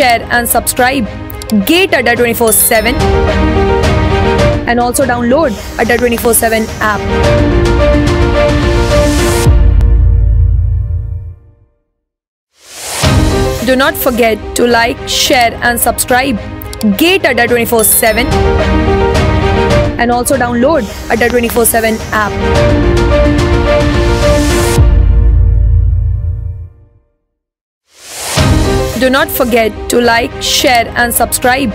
share, and subscribe. Gate Adda 24 7 and also download Adda 24 7 app. Do not forget to like, share, and subscribe. Gate Adda 24 7 and also download Adda 24 7 app. Do not forget to like, share, and subscribe.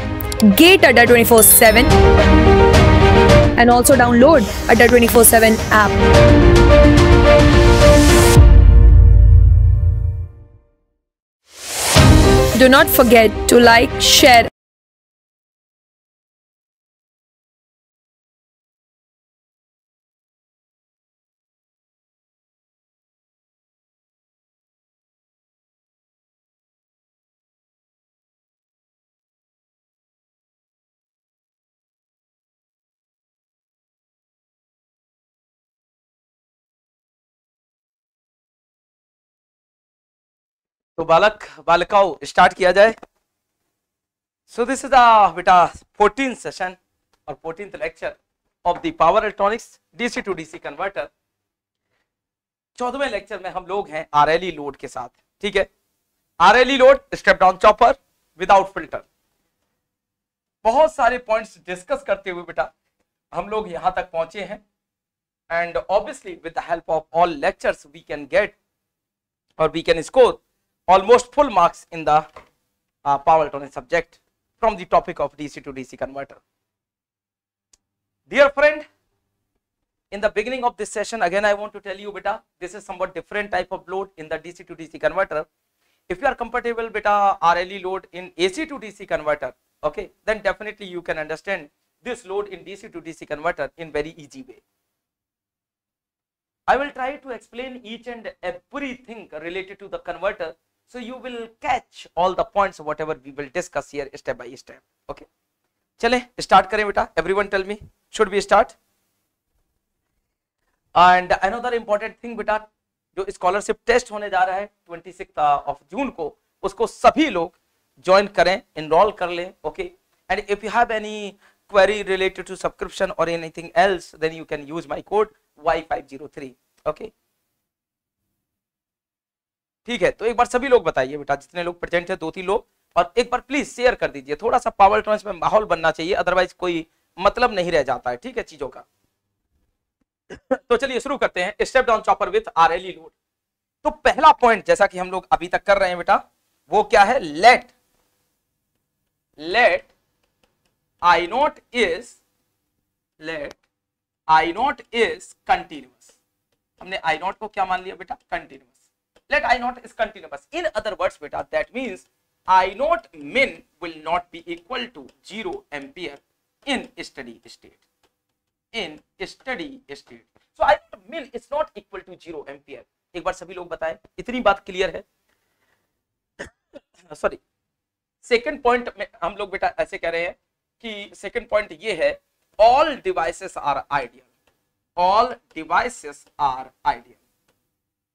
Gate Adda 24 7 and also download Adda 24 7 app. Do not forget to like, share, तो बालक, बालिकाओं start किया जाए। So this is बेटा fourteen session और fourteen lecture of the power electronics DC to DC converter चौदहवें lecture में हम लोग हैं आरएलई लोड के साथ, ठीक है? RLE load step down chopper without filter बहुत सारे पॉइंट्स डिस्कस करते हुए, बेटा, हम लोग यहाँ तक पहुँचे हैं। And obviously with the help of all lectures we can get और we can score almost full marks in the uh, power electronics subject from the topic of DC to DC converter. Dear friend, in the beginning of this session, again I want to tell you, beta, this is somewhat different type of load in the DC to DC converter. If you are compatible, beta, RLE load in AC to DC converter, okay, then definitely you can understand this load in DC to DC converter in very easy way. I will try to explain each and everything related to the converter so you will catch all the points whatever we will discuss here step by step okay चले start करें बेटा everyone tell me should we start and another important thing बेटा जो scholarship test होने जा रहा है 26 of जून को उसको सभी लोग ज्वाइन करें इनरोल कर लें okay and if you have any query related to subscription or anything else then you can use my code y503 okay ठीक है तो एक बार सभी लोग बताइए बेटा, जितने लोग प्रेजेंट है दो तीन लोग, और एक बार प्लीज़ शेयर कर दीजिए। थोड़ा सा पावर ट्रांस में माहौल बनना चाहिए अदरवाइज़ कोई मतलब नहीं रह जाता है, ठीक है, चीज़ों का। तो चलिए शुरू करते हैं। Step down chopper with RLE load तो पहला पॉइंट जैसा कि हम लोग अभी तक कर रहे हैं बेटा, वो क्या है? Let let I naught is let I naught is continuous हमने आई naught को क्या मान लिया बेटा? Continuous. Let I naught is continuous. In other words बेटा that means I naught min will not be equal to zero ampere in steady state. In steady state. So I naught min is not equal to zero ampere. एक बार सभी लोग बताएँ इतनी बात clear है sorry second point में हम लोग बेटा ऐसे कह रहे हैं कि सेकंड पॉइंट ये है all devices are ideal all devices are ideal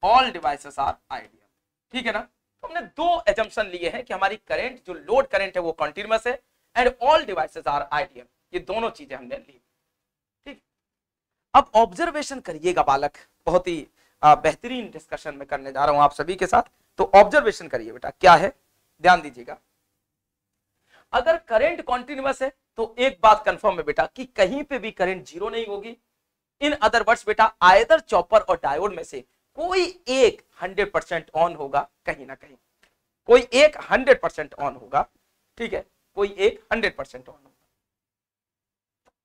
all devices are ideal ठीक है ना? तो हमने दो एजम्पन लिए हैं कि हमारी करंट जो लोड करंट है, वो कंटिन्यूस है and all devices are ideal ये दोनों चीज़ें हमने ली ठीक? अब ऑब्जर्वेशन करिएगा, बालक। बहुत ही बेहतरीन डिस्कशन में करने जा रहा हूँ आप सभी के साथ। तो ऑब्जर्वेशन करिए बेटा, क्या है? ध्यान दीजिएगा। अगर करंट कॉन्टिन्यूस है तो एक बात कंफर्म है बेटा, कि कहीं पे भी करंट ज़ीरो नहीं होगी। इन अदर वर्ड्स बेटा आयदर चॉपर और डायोड में से कोई एक 100 परसेंट ऑन होगा, कहीं ना कहीं। कोई एक 100 परसेंट ऑन होगा, ठीक है? कोई एक 100 परसेंट ऑन होगा।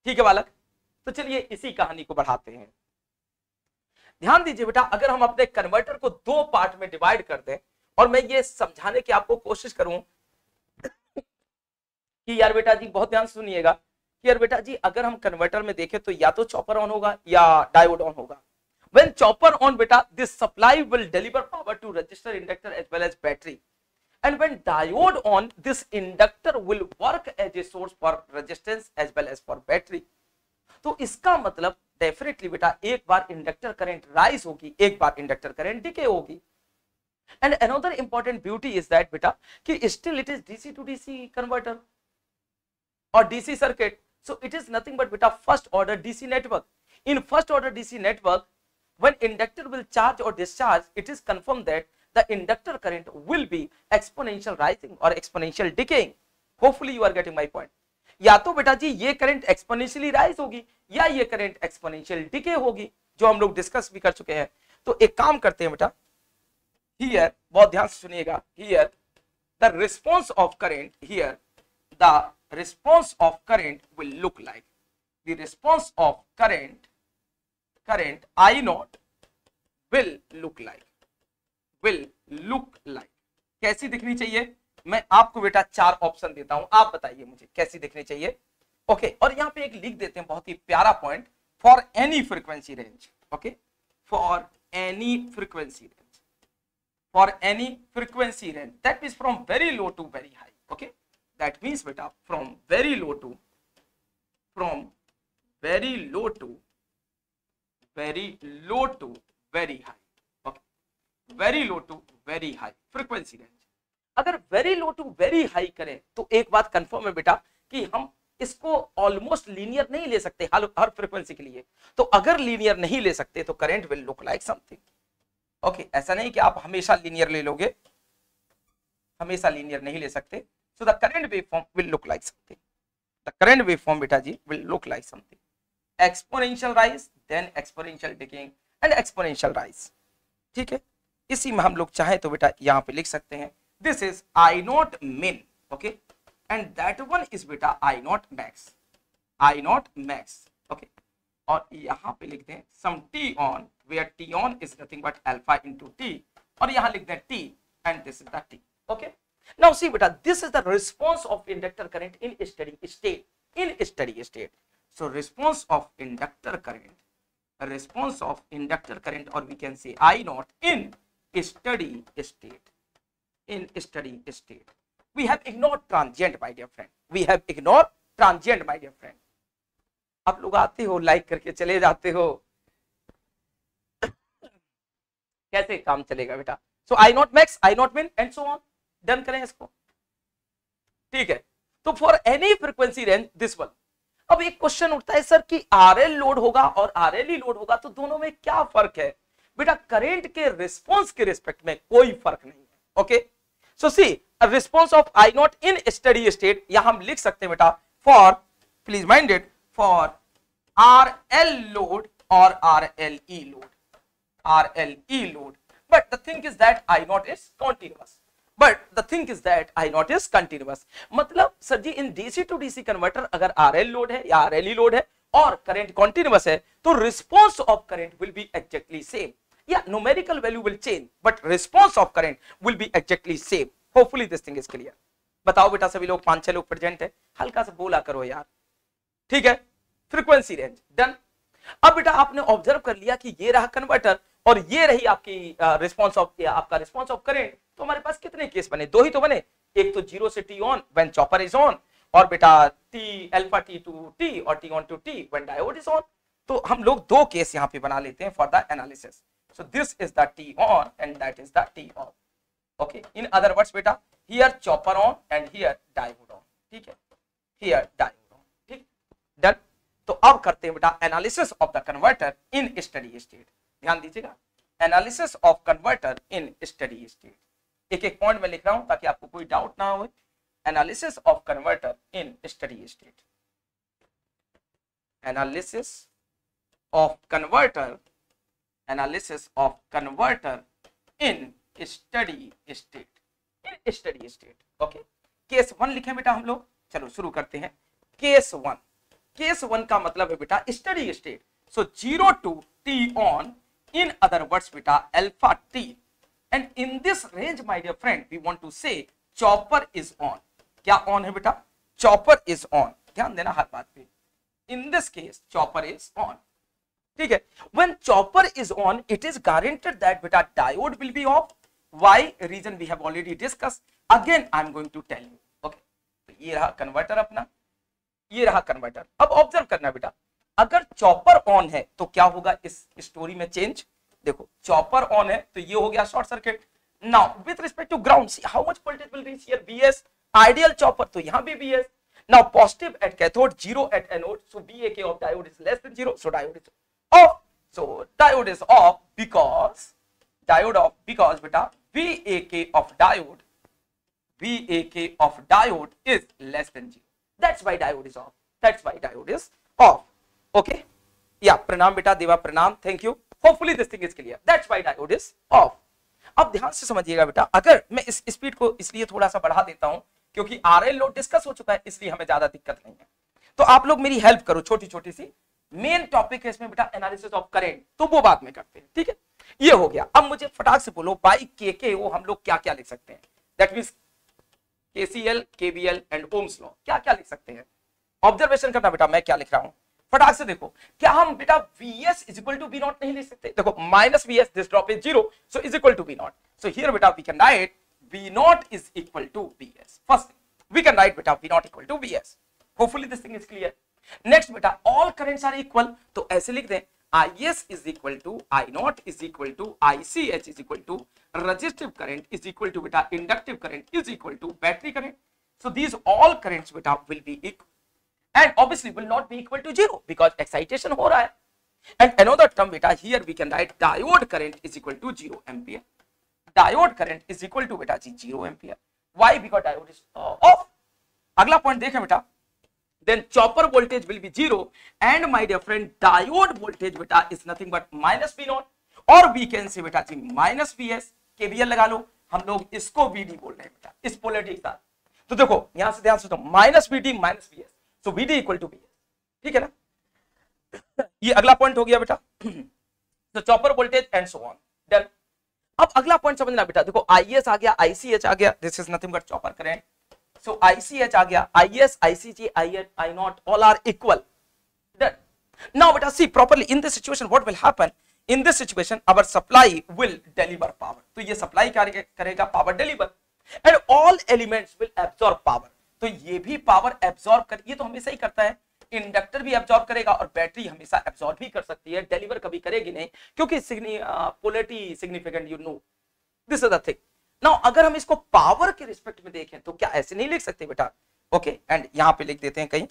ठीक है बालक? तो चलिए इसी कहानी को बढ़ाते हैं। ध्यान दीजिए बेटा, अगर हम अपने कन्वर्टर को दो पार्ट में डिवाइड कर दें, और मैं ये समझाने की आपको कोशिश करूँ कि यार बेटा जी, बहुत ध्यान सुनिएगा कि यार बेटा जी, अगर हम कन्वर्टर में देखें तो या तो चॉपर ऑन होगा या डायोड ऑन होगा। When chopper on beta this supply will deliver power to resistor inductor as well as battery and when diode on this inductor will work as a source for resistance as well as for battery तो इसका मतलब definitely बेटा एक बार inductor current rise होगी एक बार inductor current decay होगी and another important beauty is that beta ki still it is dc to dc converter or dc circuit so it is nothing but beta first order dc network in first order dc network when inductor will charge or discharge it is confirmed that the inductor current will be exponential rising or exponential decaying hopefully you are getting my point या तो बेटा जी ये current exponentially rise होगी या ये current exponential decay होगी जो हम लोग डिस्कस भी कर चुके हैं तो एक काम करते हैं बेटा हियर बहुत ध्यान से सुनिएगा here the response of current here the response of current will look like the response of current current I naught will look like will look like कैसी दिखनी चाहिए? मैं आपको बेटा चार ऑप्शन देता हूँ। आप बताइए मुझे कैसी दिखनी चाहिए? ओके okay, और यहाँ पे एक लिख देते हैं बहुत ही प्यारा point for any frequency range okay for any frequency range for any frequency range that means from very low to very high okay that means बेटा from very low to from very low to very low to very high very low to very high frequency range अगर very low to very high करें तो एक बात confirm है बेटा, कि हम इसको ऑलमोस्ट लीनियर नहीं ले सकते हर हर फ्रीक्वेंसी के लिए। तो अगर लीनियर नहीं ले सकते तो current will look like something okay ऐसा नहीं कि आप हमेशा लीनियर ले लोगे। हमेशा लीनियर नहीं ले सकते। So the current wave form will look like something the current wave form बेटा जी will look like something exponential rise then exponential decaying and exponential rise ठीक है? इसी में हम लोग चाहें तो बेटा यहाँ पे लिख सकते हैं this is I naught min okay and that one is बेटा I naught max I naught max okay और यहाँ पे लिखते हैं some T on where T on is nothing but alpha into T और यहाँ लिखते हैं T and this is the T okay now see बेटा this is the response of inductor current in steady state in steady state So response of inductor current, response of inductor current or we can say I naught in steady state in steady state. We have ignored transient, my dear friend. We have ignored transient, my dear friend. आप लोग आते हो like करके चले जाते हो कैसे काम चलेगा बेटा so I naught max I naught min and so on done करें इसको ठीक है तो for any frequency range this one अब एक क्वेश्चन उठता है, सर, कि आरएल लोड होगा और आरएल ही लोड होगा तो दोनों में क्या फ़र्क है? बेटा करंट के रिस्पॉन्स के रिस्पेक्ट में कोई फ़र्क नहीं है okay so see response of I naught in steady state यहाँ हम लिख सकते हैं बेटा for please minded for R L load और R L E load R L E load but the thing is that I naught is continuous but the thing is that I naught is continuous मतलब sir ji in DC to DC converter अगर R L load है या are L load है और current continuous है तो response of current will be exactly same yeah, numerical value will change, but response of current will be exactly same. Hopefully this thing is clear. बताओ बेटा सभी लोग, पाँच छह लोग प्रेजेंट है। हल्का सा बोला करो यार। ठीक है? फ्रीक्वेंसी रेंज डन अब बेटा आपने ऑब्ज़र्व कर लिया कि ये रहा कन्वर्टर और ये रही आपकी रिस्पॉन्स ऑफ़ आपका रिस्पॉन्स ऑफ़ करेंट तो हमारे पास कितने केस बने दो ही तो बने एक तो ज़ीरो से T on when chopper is on और बेटा T alpha T to T और T on to T when diode is on तो हम लोग दो केस यहाँ पे बना लेते हैं for the analysis So this is the T on and that is the T off. Okay. In other words, beta, here chopper on and here diode on. ठीक है here diode on. ठीक done. तो अब करते हैं बेटा analysis of the converter in steady state ध्यान दीजिएगा analysis of converter in steady state एक एक पॉइंट में लिख रहा हूँ ताकि आपको कोई डाउट ना हो। Analysis of converter in steady state analysis of converter analysis of converter in steady state in steady state, okay case one लिखे बेटा हम लोग। चलो शुरू करते हैं। केस वन केस वन का मतलब है बेटा steady state so zero to T on in other words beta alpha t and in this range my dear friend we want to say chopper is on क्या on है बेटा chopper is on ध्यान देना हर बात पे in this case chopper is on ठीक है when chopper is on it is guaranteed that beta diode will be off why reason we have already discussed again i am going to tell you okay तो ये रहा converter अपना ये रहा converter अब observe करना बेटा अगर चॉपर ऑन है तो क्या होगा इस स्टोरी में चेंज देखो चॉपर ऑन है तो ये हो गया short circuit now with respect to ground see how much voltage will reach here VS ideal chopper तो यहाँ भी VS now positive at cathode zero at anode so VA of diode is less than zero so diode is off so diode is off because diode off because बेटा VA of diode VA of diode is less than zero that's why diode is off that's why diode is off okay या प्रणाम बेटा, देवा प्रणाम. Thank you hopefully this thing is clear. That's why diode is off. अब ध्यान से समझिएगा बेटा, अगर मैं इस स्पीड को इसलिए थोड़ा सा बढ़ा देता हूँ, क्योंकि आर एल लोड डिस्कस हो चुका है, इसलिए हमें ज़्यादा दिक्कत नहीं है। तो आप लोग मेरी हेल्प करो छोटी छोटी सी। मेन टॉपिक है इसमें बेटा एनालिसिस ऑफ़ करेंट तो वो बाद में करते हैं, ठीक है? ये हो गया। अब मुझे फटाक से बोलो बाई के के वो हम लोग क्या क्या लिख सकते हैं? That mean KCL KVL and ohm's law क्या क्या लिख सकते हैं? ऑब्जर्वेशन करना बेटा, मैं क्या लिख रहा हूँ? फटाक से देखो क्या हम बेटा vs is equal to B naught नहीं लिख सकते देखो V S this drop is zero so is equal to B naught so here बेटा we can write v naught is equal to bs first we can write बेटा v naught equal to bs hopefully this thing is clear next बेटा all currents are equal तो ऐसे लिख दें is is equal to i naught is equal to ich is equal to resistive current is equal to beta inductive current is equal to battery current so these all currents beta will be equal and obviously will not be equal to zero because excitation ho raha hai and another term beta here we can write diode current is equal to 0 ampere diode current is equal to beta 0 ampere why because diode is uh, off अगला point देखें बेटा then chopper voltage will be zero and my dear friend diode voltage beta is nothing but minus v naught or we can say beta ji minus vs kbl लगा लो हम लोग इसको vd बोल रहे हैं बेटा इस पोलरिटी के तो देखो यहाँ से ध्यान से V D minus V S so V D equal to B ठीक है ना? ये अगला पॉइंट हो गया बेटा। तो chopper voltage and so on done अब अगला पॉइंट समझना बेटा। देखो आईएस आ गया आईसीएच आ गया। This is nothing but chopper करें सो आईसीएच आ गया। IS ICG IN I naught all are equal done now बेटा see properly in this situation what will happen in this situation our supply will deliver power तो ये supply करेगा? Power deliver and all elements will absorb power तो ये भी power absorb कर, ये तो हमेशा ही करता है। इंडक्टर भी एब्जॉर्ब करेगा और बैटरी हमेशा एब्जॉर्ब भी कर सकती है। डिलीवर कभी करेगी नहीं, क्योंकि polarity significant you know this is the now अगर हम इसको पावर के रिस्पेक्ट में देखें तो क्या ऐसे नहीं लिख सकते बेटा? ओके एंड यहाँ पे लिख देते हैं कहीं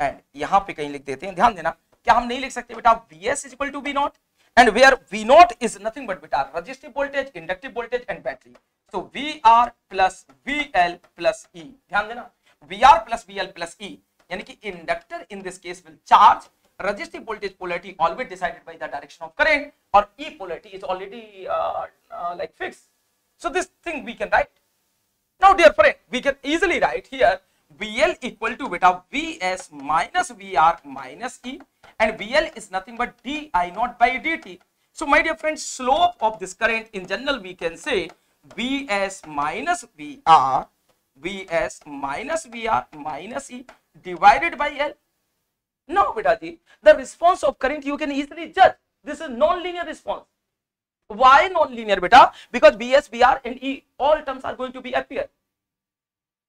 एंड यहाँ पे कहीं लिख देते हैं। ध्यान देना, क्या हम नहीं लिख सकते बेटा? Vs is equal to B naught and where v naught is nothing but beta resistive voltage inductive voltage and battery तो V R plus V L plus E ध्यान देना V R plus V L plus E यानी कि inductor in this case will charge resistive voltage polarity always decided by the direction of current or E polarity is already uh, uh, like fixed. So this thing we can write. Now dear friend, we can easily write here VL equal to beta VS minus VR minus E and VL is nothing but d I naught by dt. So my dear friends, slope of this current in general we can say Vs minus Vr, Vs minus Vr minus E divided by L. Now, beta the response of current you can easily judge. This is non-linear response. Why non-linear, beta? Because Vs, Vr and E all terms are going to be appear.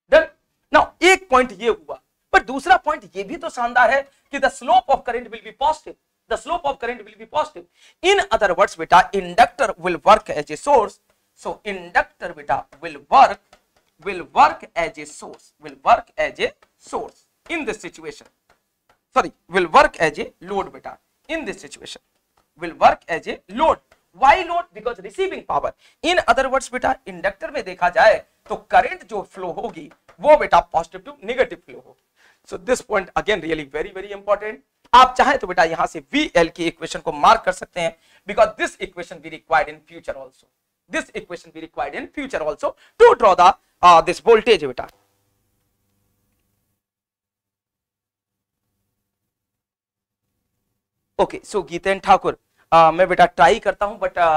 Done. Now, एक point ये हुआ, but दूसरा point ये भी तो शानदार है कि the slope of current will be positive. The slope of current will be positive. In other words, beta, inductor will work as a source So inductor beta will work will work as a source will work as a source in this situation. Sorry, will work as a load beta in this situation will work as a load. Why load? Because receiving power. In other words beta inductor में देखा जाए तो current जो flow होगी वो बेटा positive to negative flow होगी। So this point again really very very important आप चाहें तो बेटा यहाँ से वी एल की इक्वेशन को मार्क कर सकते हैं because this equation be required in future also this equation be required in future also to draw this voltage बेटा ओके सो गीतेन ठाकुर मैं बेटा ट्राई करता हूँ बट आ,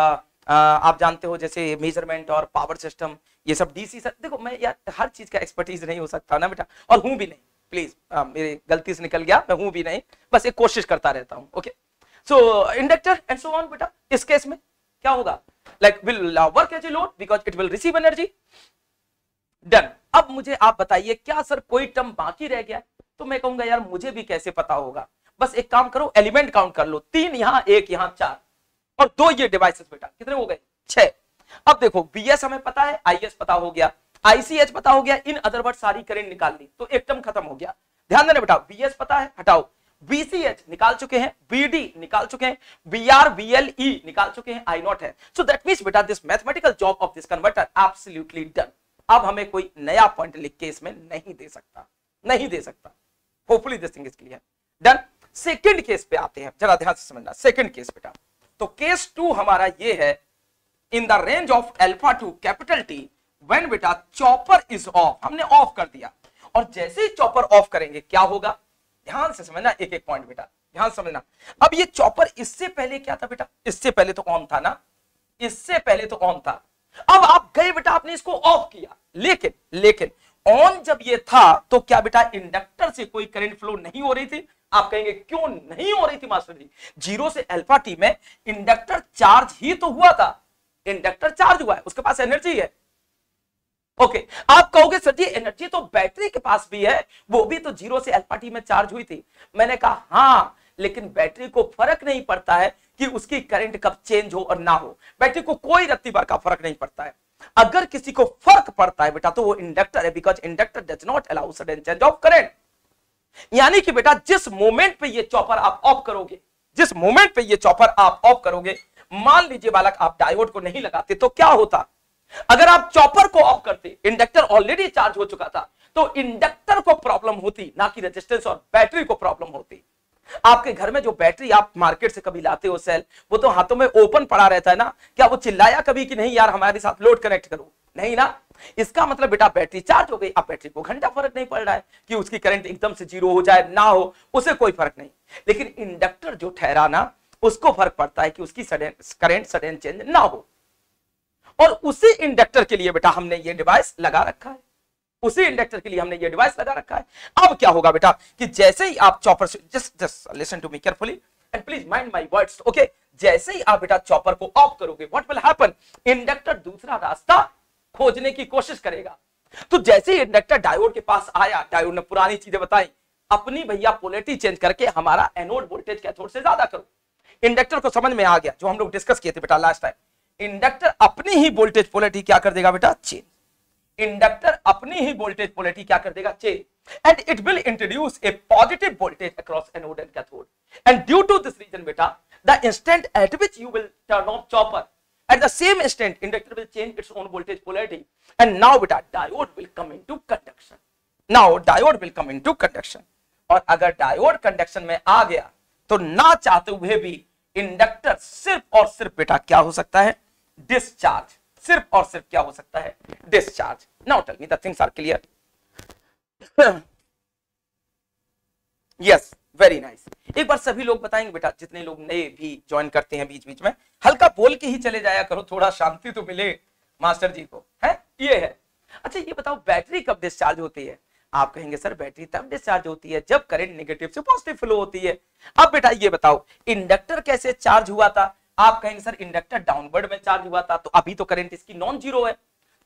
आ, आप जानते हो जैसे मेज़रमेंट और पावर सिस्टम ये सब डीसी सर देखो मैं यार हर चीज़ का एक्सपर्टीज नहीं हो सकता ना बेटा और हूँ भी नहीं। प्लीज़ मेरी गलती से निकल गया मैं हूँ भी नहीं बस एक कोशिश करता रहता हूँ okay so inductor and so on बेटा इस केस में क्या होगा? Will uh, work as a load because it will receive energy. Done. अब मुझे आप बताइए क्या सर कोई टर्म बाकी रह गया तो मैं कहूँगा यार मुझे भी कैसे पता होगा? बस एक काम करो एलिमेंट काउंट कर लो। तीन यहाँ एक यहाँ चार। और दो ये डिवाइसेस बेटा कितने हो गए? छह। अब देखो बीएस हमें पता है आईएस पता हो गया आईसीएच पता हो गया, इन अदर वर्ड सारी करंट निकाल ली तो एक टर्म खत्म हो गया। ध्यान देना बेटा बीएस पता है, हटाओ। बीसीएच निकाल चुके हैं बीडी निकाल चुके हैं बीआर बीएलई निकाल चुके हैं आई नॉट है। सो दैट मींस बेटा this mathematical job of this converter absolutely done अब हमें कोई नया पॉइंट लिख के इसमें नहीं दे सकता, नहीं दे सकता। Hopefully this thing is clear done second case पे आते हैं, जरा ध्यान से समझना सेकंड केस बेटा। तो केस टू हमारा ये है in the range of alpha to capital T when बेटा चॉपर इज़ ऑफ़ हमने ऑफ़ कर दिया। और जैसे ही चॉपर ऑफ़ करेंगे, क्या होगा? ध्यान से समझना, एक एक पॉइंट बेटा ध्यान समझना। अब ये चॉपर इससे पहले क्या था बेटा इससे पहले तो ऑन था ना? इससे पहले तो ऑन था। अब आप गए बेटा आपने इसको ऑफ़ किया। लेकिन लेकिन ऑन जब ये था तो क्या बेटा इंडक्टर से कोई करंट फ्लो नहीं हो रही थी? आप कहेंगे, क्यों नहीं हो रही थी, मास्टर जी? ज़ीरो से अल्फ़ा टी में इंडक्टर चार्ज ही तो हुआ था। इंडक्टर चार्ज हुआ है, उसके पास एनर्जी है। Okay okay. आप कहोगे, सर जी एनर्जी तो बैटरी के पास भी है, वो भी तो ज़ीरो से अल्फ़ा टी में चार्ज हुई थी। मैंने कहा हाँ लेकिन बैटरी को फ़र्क नहीं पड़ता है कि उसकी करंट कब चेंज हो और ना हो। बैटरी को कोई रत्ती भर का फ़र्क नहीं पड़ता है। अगर किसी को फ़र्क पड़ता है बेटा तो वो इंडक्टर है because inductor does not allow sudden change of current यानी कि बेटा, जिस मोमेंट पे ये चॉपर आप ऑफ़ करोगे, जिस मोमेंट पे ये चॉपर आप ऑफ़ करोगे मान लीजिए बालक, आप डायोड को नहीं लगाते तो क्या होता? अगर आप चॉपर को ऑफ़ करते, इंडक्टर ऑलरेडी चार्ज हो चुका था तो इंडक्टर को प्रॉब्लम होती, ना कि रेजिस्टेंस और बैटरी को प्रॉब्लम होती। आपके घर में जो बैटरी आप मार्केट से कभी लाते हो सेल वो तो हाथों में ओपन पड़ा रहता है ना? क्या वो चिल्लाया कभी कि नहीं यार, हमारे साथ लोड कनेक्ट करो? नहीं ना? इसका मतलब बेटा बैटरी चार्ज हो गई, अब बैटरी को घंटा फ़र्क नहीं पड़ रहा है कि उसकी करंट एकदम से ज़ीरो हो जाए, ना हो, उसे कोई फ़र्क नहीं। लेकिन इंडक्टर जो ठहरा ना उसको फ़र्क पड़ता है कि उसकी करंट सडन चेंज ना हो। और उसी इंडक्टर के लिए बेटा हमने ये डिवाइस लगा रखा है। उसी इंडक्टर के लिए हमने ये डिवाइस लगा रखा है। अब क्या होगा बेटा कि जैसे ही आप chopper just just listen to me carefully and please mind my words okay जैसे ही आप बेटा चॉपर को ऑफ़ करोगे व्हाट विल हैपन इंडक्टर दूसरा रास्ता खोजने की कोशिश करेगा। तो जैसे ही इंडक्टर डायोड के पास आया डायोड ने पुरानी चीज़ें बताई, अपनी भैया पोलेटी चेंज करके हमारा एनोड वोल्टेज कैथोड से ज़्यादा करो। इंडक्टर को समझ में आ गया, जो हम लोग डिस्कस किए थे बेटा लास्ट टाइम इंडक्टर अपनी ही वोल्टेज पोलेटी क्या कर देगा बेटा? चेंज इंडक्टर अपनी ही वोल्टेज पोलैरिटी क्या कर देगा? Change and it will introduce a positive voltage across anode and cathode and due to this reason बेटा the instant at which you will turn off chopper at the same instant inductor will change its own voltage polarity and now beta diode will come into conduction now diode will come into conduction और अगर diode conduction में आ गया तो ना चाहते हुए भी inductor सिर्फ़ और सिर्फ़ बेटा क्या हो सकता है? डिस्चार्ज सिर्फ़ और सिर्फ़ क्या हो सकता है? Discharge now tell me the things are clear yes very nice एक बार सभी लोग बताएँगे, बेटा, जितने लोग नए भी ज्वाइन करते हैं बीच बीच में, हल्का बोल के ही चले जाया करो, थोड़ा शांति तो मिले मास्टर जी को, है? ये है। अच्छा ये बताओ, बैटरी कब डिस्चार्ज होती है? आप कहेंगे, सर, बैटरी तब डिस्चार्ज होती है जब करंट नेगेटिव से पॉजिटिव फ्लो होती है। अब बेटा ये बताओ इंडक्टर कैसे चार्ज हुआ था? आप कहेंगे, सर इंडक्टर डाउनवर्ड में चार्ज हुआ था। तो अभी तो करंट इसकी नॉन ज़ीरो है।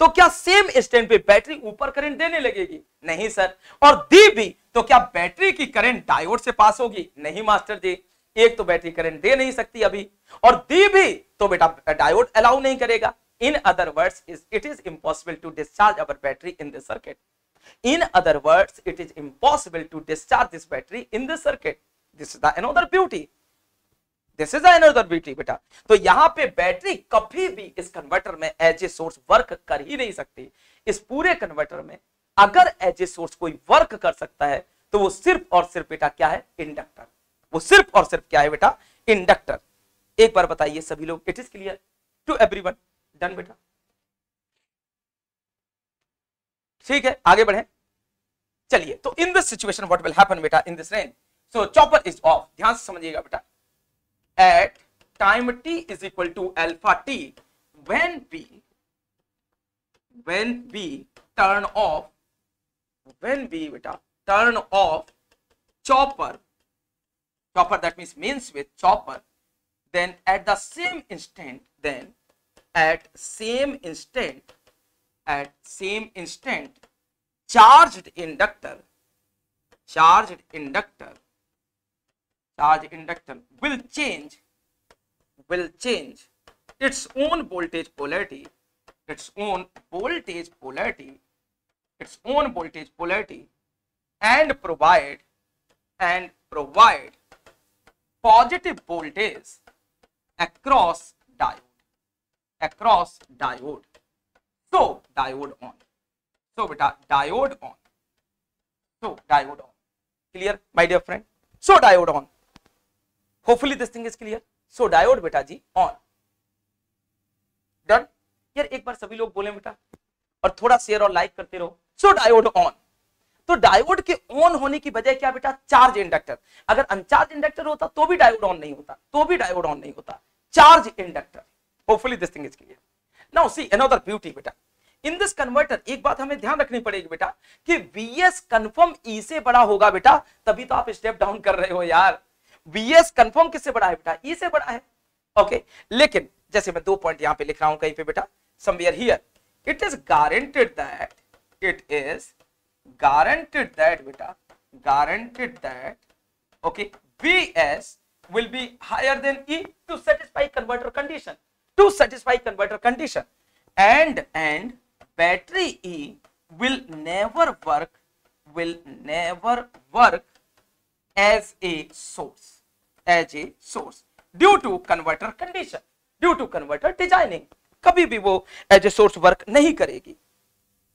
तो क्या सेम स्टैंड पे बैटरी ऊपर करंट देने लगेगी? नहीं, सर। और दी भी तो क्या बैटरी की करंट डायोड से पास होगी? नहीं, मास्टर जी, एक तो बैटरी करंट दे नहीं सकती अभी। और दी भी तो बेटा डायोड अलाउ नहीं करेगा। In other words it is impossible to discharge our battery in this circuit in other words it is impossible to discharge this battery in this circuit this is the another beauty this is another beauty बेटा। तो यहाँ पे battery कभी भी इस converter में as a source work कर ही नहीं सकती। इस पूरे कन्वर्टर में अगर एज ए सोर्स कोई वर्क कर सकता है तो वो सिर्फ़ और सिर्फ़ बेटा क्या है? इंडक्टर वो सिर्फ़ और सिर्फ़ क्या है बेटा? इंडक्टर एक बार बताइए सभी लोग it is clear to everyone done बेटा। ठीक है, आगे बढ़े। चलिए तो in this situation what will happen बेटा in this range so chopper is off ध्यान से समझिएगा बेटा। At time T is equal to alpha T when B when B turn off when B बेटा turn off chopper chopper that mean means with chopper then at the same instant then at same instant at same instant charged inductor charged inductor charged inductor will change will change its own voltage polarity its own voltage polarity its own voltage polarity and provide and provide positive voltage across diode across diode so, diode on. So, beta, diode on. So, diode on. Clear, my dear friend? So, diode on. Hopefully, this thing is clear. So, diode, beta ji, on. Done यार एक बार सभी लोग बोले बेटा, और थोड़ा share और लाइक करते रहो। सो डायोड ऑन तो डायोड के ऑन होने की वजह क्या बेटा? चार्ज इंडक्टर अगर अनचार्ज इंडक्टर होता तो भी डायोड ऑन नहीं होता तो भी डायोड ऑन नहीं होता। Charge inductor hopefully this thing is clear now see another beauty बेटा। इन दिस कन्वर्टर एक बात हमें ध्यान रखनी पड़ेगी, बेटा, कि वीएस कंफर्म ई से बड़ा होगा, बेटा, तभी तो आप स्टेप डाउन कर रहे हो, यार। वीएस कंफर्म किससे बड़ा है, बेटा? ई से बड़ा है। ओके? लेकिन, जैसे मैं दो पॉइंट यहाँ पे लिख रहा हूँ कहीं पे, बेटा somewhere here it is guaranteed that, it is guaranteed that beta guaranteed that, okay vs will be higher than e to satisfy converter condition to satisfy converter condition and and battery e will never work will never work as a source as a source due to converter condition due to converter designing कभी भी वो as a source work नहीं करेगी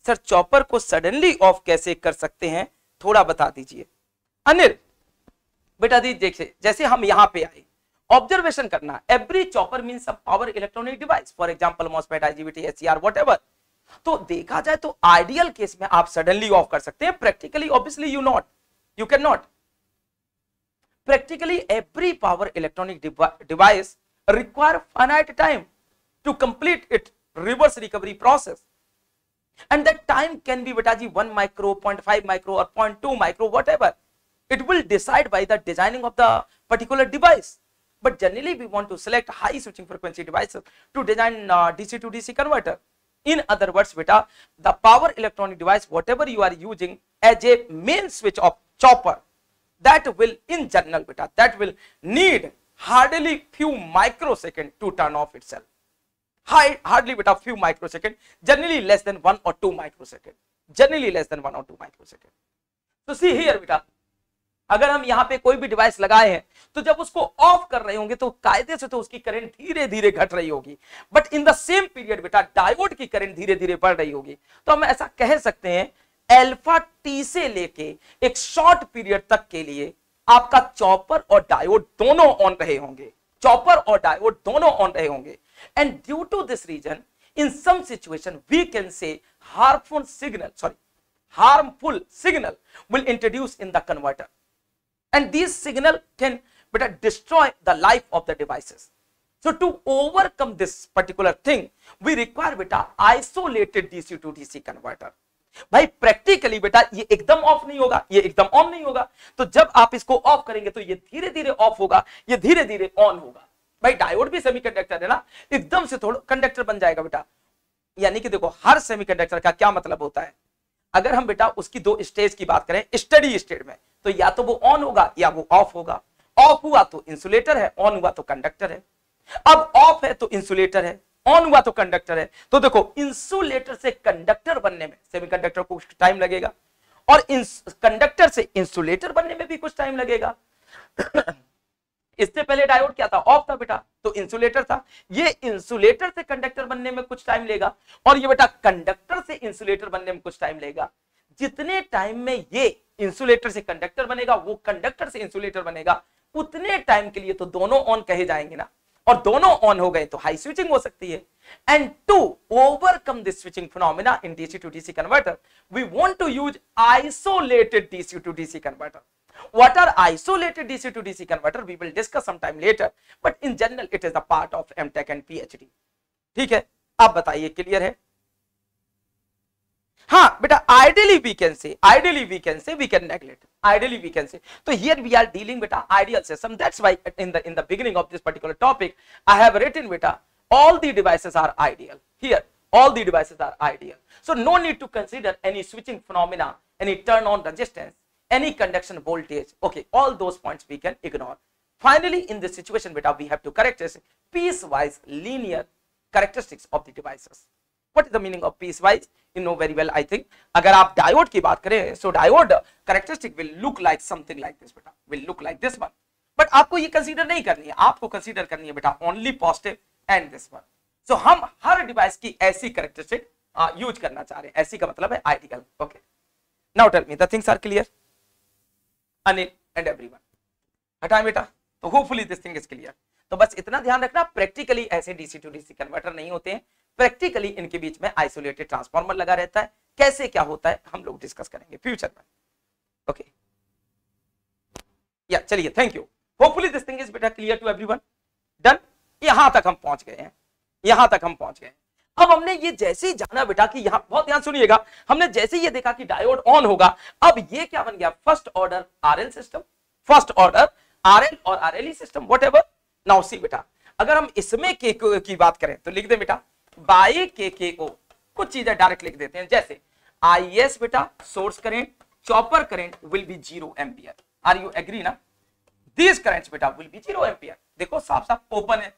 sir chopper को suddenly off कैसे कर सकते हैं थोड़ा बता दीजिए अनिल बेटा दी देखिए जैसे हम यहाँ पे आए ऑब्जर्वेशन करना। Every chopper mean power electronic device for example MOSFET IGBT SCR what तो देखा जाए तो आइडियल केस में आप सडनली ऑफ़ कर सकते हैं। Practically obviously you not you can not practically every power electronic device require finite time to complete it reverse recovery process and that time can be बेटा जी 1 माइक्रो 0.5 माइक्रो और 0.2 micro whatever it will decide by the designing of the particular device But generally we want to select high switching frequency devices to design uh, DC to DC converter. In other words, beta, the power electronic device, whatever you are using as a main switch of chopper, that will in general beta, that will need hardly few microsecond to turn off itself. High, hardly beta few microsecond, generally less than one or two microsecond. Generally less than one or two microsecond. So see here beta, अगर हम यहाँ पे कोई भी device लगाए हैं तो जब उसको ऑफ़ कर रहे होंगे तो कायदे से तो उसकी करंट धीरे धीरे घट रही होगी। But in the same period बेटा डायोड की करंट धीरे धीरे बढ़ रही होगी। तो हम ऐसा कह सकते हैं एल्फा टी से लेके एक शॉर्ट पीरियड तक के लिए आपका चॉपर और डायोड दोनों ऑन रहे होंगे। चॉपर और डायोड दोनों ऑन रहे होंगे। And due to this reason in some situation we can say harmful signal sorry harmful signal will introduce in the converter and these signal can, better, destroy the life of the devices. So, to overcome this particular thing, we require beta isolated dc to dc converter. भाई practically बेटा ये एकदम of नहीं होगा, ये एकदम on नहीं होगा। तो जब आप इसको ऑफ़ करेंगे तो ये धीरे धीरे ऑफ़ होगा, ये धीरे धीरे ऑन होगा। भाई डायोड भी सेमीकंडक्टर है ना, एकदम से थोड़ा कंडक्टर बन जाएगा बेटा यानी कि देखो, हर सेमीकंडक्टर का क्या मतलब होता है? अगर हम बेटा उसकी दो स्टेज की बात करें स्टडी स्टेट में तो या तो वो ऑन होगा या वो ऑफ़ होगा। ऑफ़ हुआ तो इंसुलेटर है ऑन हुआ तो कंडक्टर है। अब ऑफ़ है तो इंसुलेटर है ऑन हुआ तो कंडक्टर है। तो देखो इंसुलेटर से कंडक्टर बनने में सेमीकंडक्टर को कुछ टाइम लगेगा और कंडक्टर से इंसुलेटर बनने में भी कुछ टाइम लगेगा। इससे पहले डायोड क्या था? ऑफ़ था बेटा तो इंसुलेटर था। ये इंसुलेटर से कंडक्टर बनने में कुछ टाइम लेगा और ये बेटा कंडक्टर से इंसुलेटर बनने में कुछ टाइम लेगा। जितने टाइम में ये इंसुलेटर से कंडक्टर बनेगा, वो कंडक्टर से इंसुलेटर बनेगा, उतने टाइम के लिए तो दोनों ऑन कहे जाएँगे ना। और दोनों ऑन हो गए तो हाई स्विचिंग हो सकती है। And to overcome this switching phenomena in DC to DC converter we want to use isolated DC to DC converter what are isolated dc to dc converter we will discuss sometime later but in general it is a part of mtech and phd ठीक है आप बताइए clear है हाँ बेटा ideally we can say ideally we can say we can neglect ideally we can say तो here we are dealing बेटा ideal system that's why in the in the beginning of this particular topic I have written बेटा all the devices are ideal here all the devices are ideal so no need to consider any switching phenomena any turn on resistance any conduction voltage. Okay, all those points we can ignore. Finally, in this situation, beta, we have to characterize piecewise linear characteristics of the devices. What is the meaning of piece wise you know very well I think अगर आप diode की बात करें so diode characteristic will look like something like this बेटा will look like this one but आपको ये consider नहीं करनी है। आपको कंसीडर करनी है बेटा only positive and this one so हम हर डिवाइस की ऐसी करेक्टरिस्टिक यूज़ करना चाह रहे हैं। ऐसी का मतलब है ideal okay now tell me the things are clear Anil and everyone हटाएँ बेटा। तो hopefully this thing is clear तो बस इतना ध्यान रखना प्रैक्टिकली ऐसे डीसी टू डीसी कन्वर्टर नहीं होते हैं। प्रैक्टिकली इनके बीच में आइसोलेटेड ट्रांसफार्मर लगा रहता है। कैसे क्या होता है, हम लोग डिस्कस करेंगे फ्यूचर में। ओके या चलिए thank you hopefully this thing is बेटा क्लियर टू एवरीवन डन यहाँ तक हम पहुँच गए हैं। यहाँ तक हम पहुँच गए अब हमने ये जैसे ही जाना बेटा कि यहाँ, बहुत ध्यान सुनिएगा। हमने जैसे ही ये देखा कि डायोड ऑन होगा, अब ये क्या बन गया? First order RL system first order RL और RLE system whatever now see बेटा, अगर हम इसमें के, की बात करें तो लिख दे बेटा। बाई के के ओ कुछ चीज़ें डायरेक्ट लिख देते हैं। जैसे आई एस बेटा source current chopper current will be zero ampere are you agree ना? दिस करेंट्स बेटा विल बी ज़ीरो एम्पियर देखो साफ़ साफ़ ओपन है।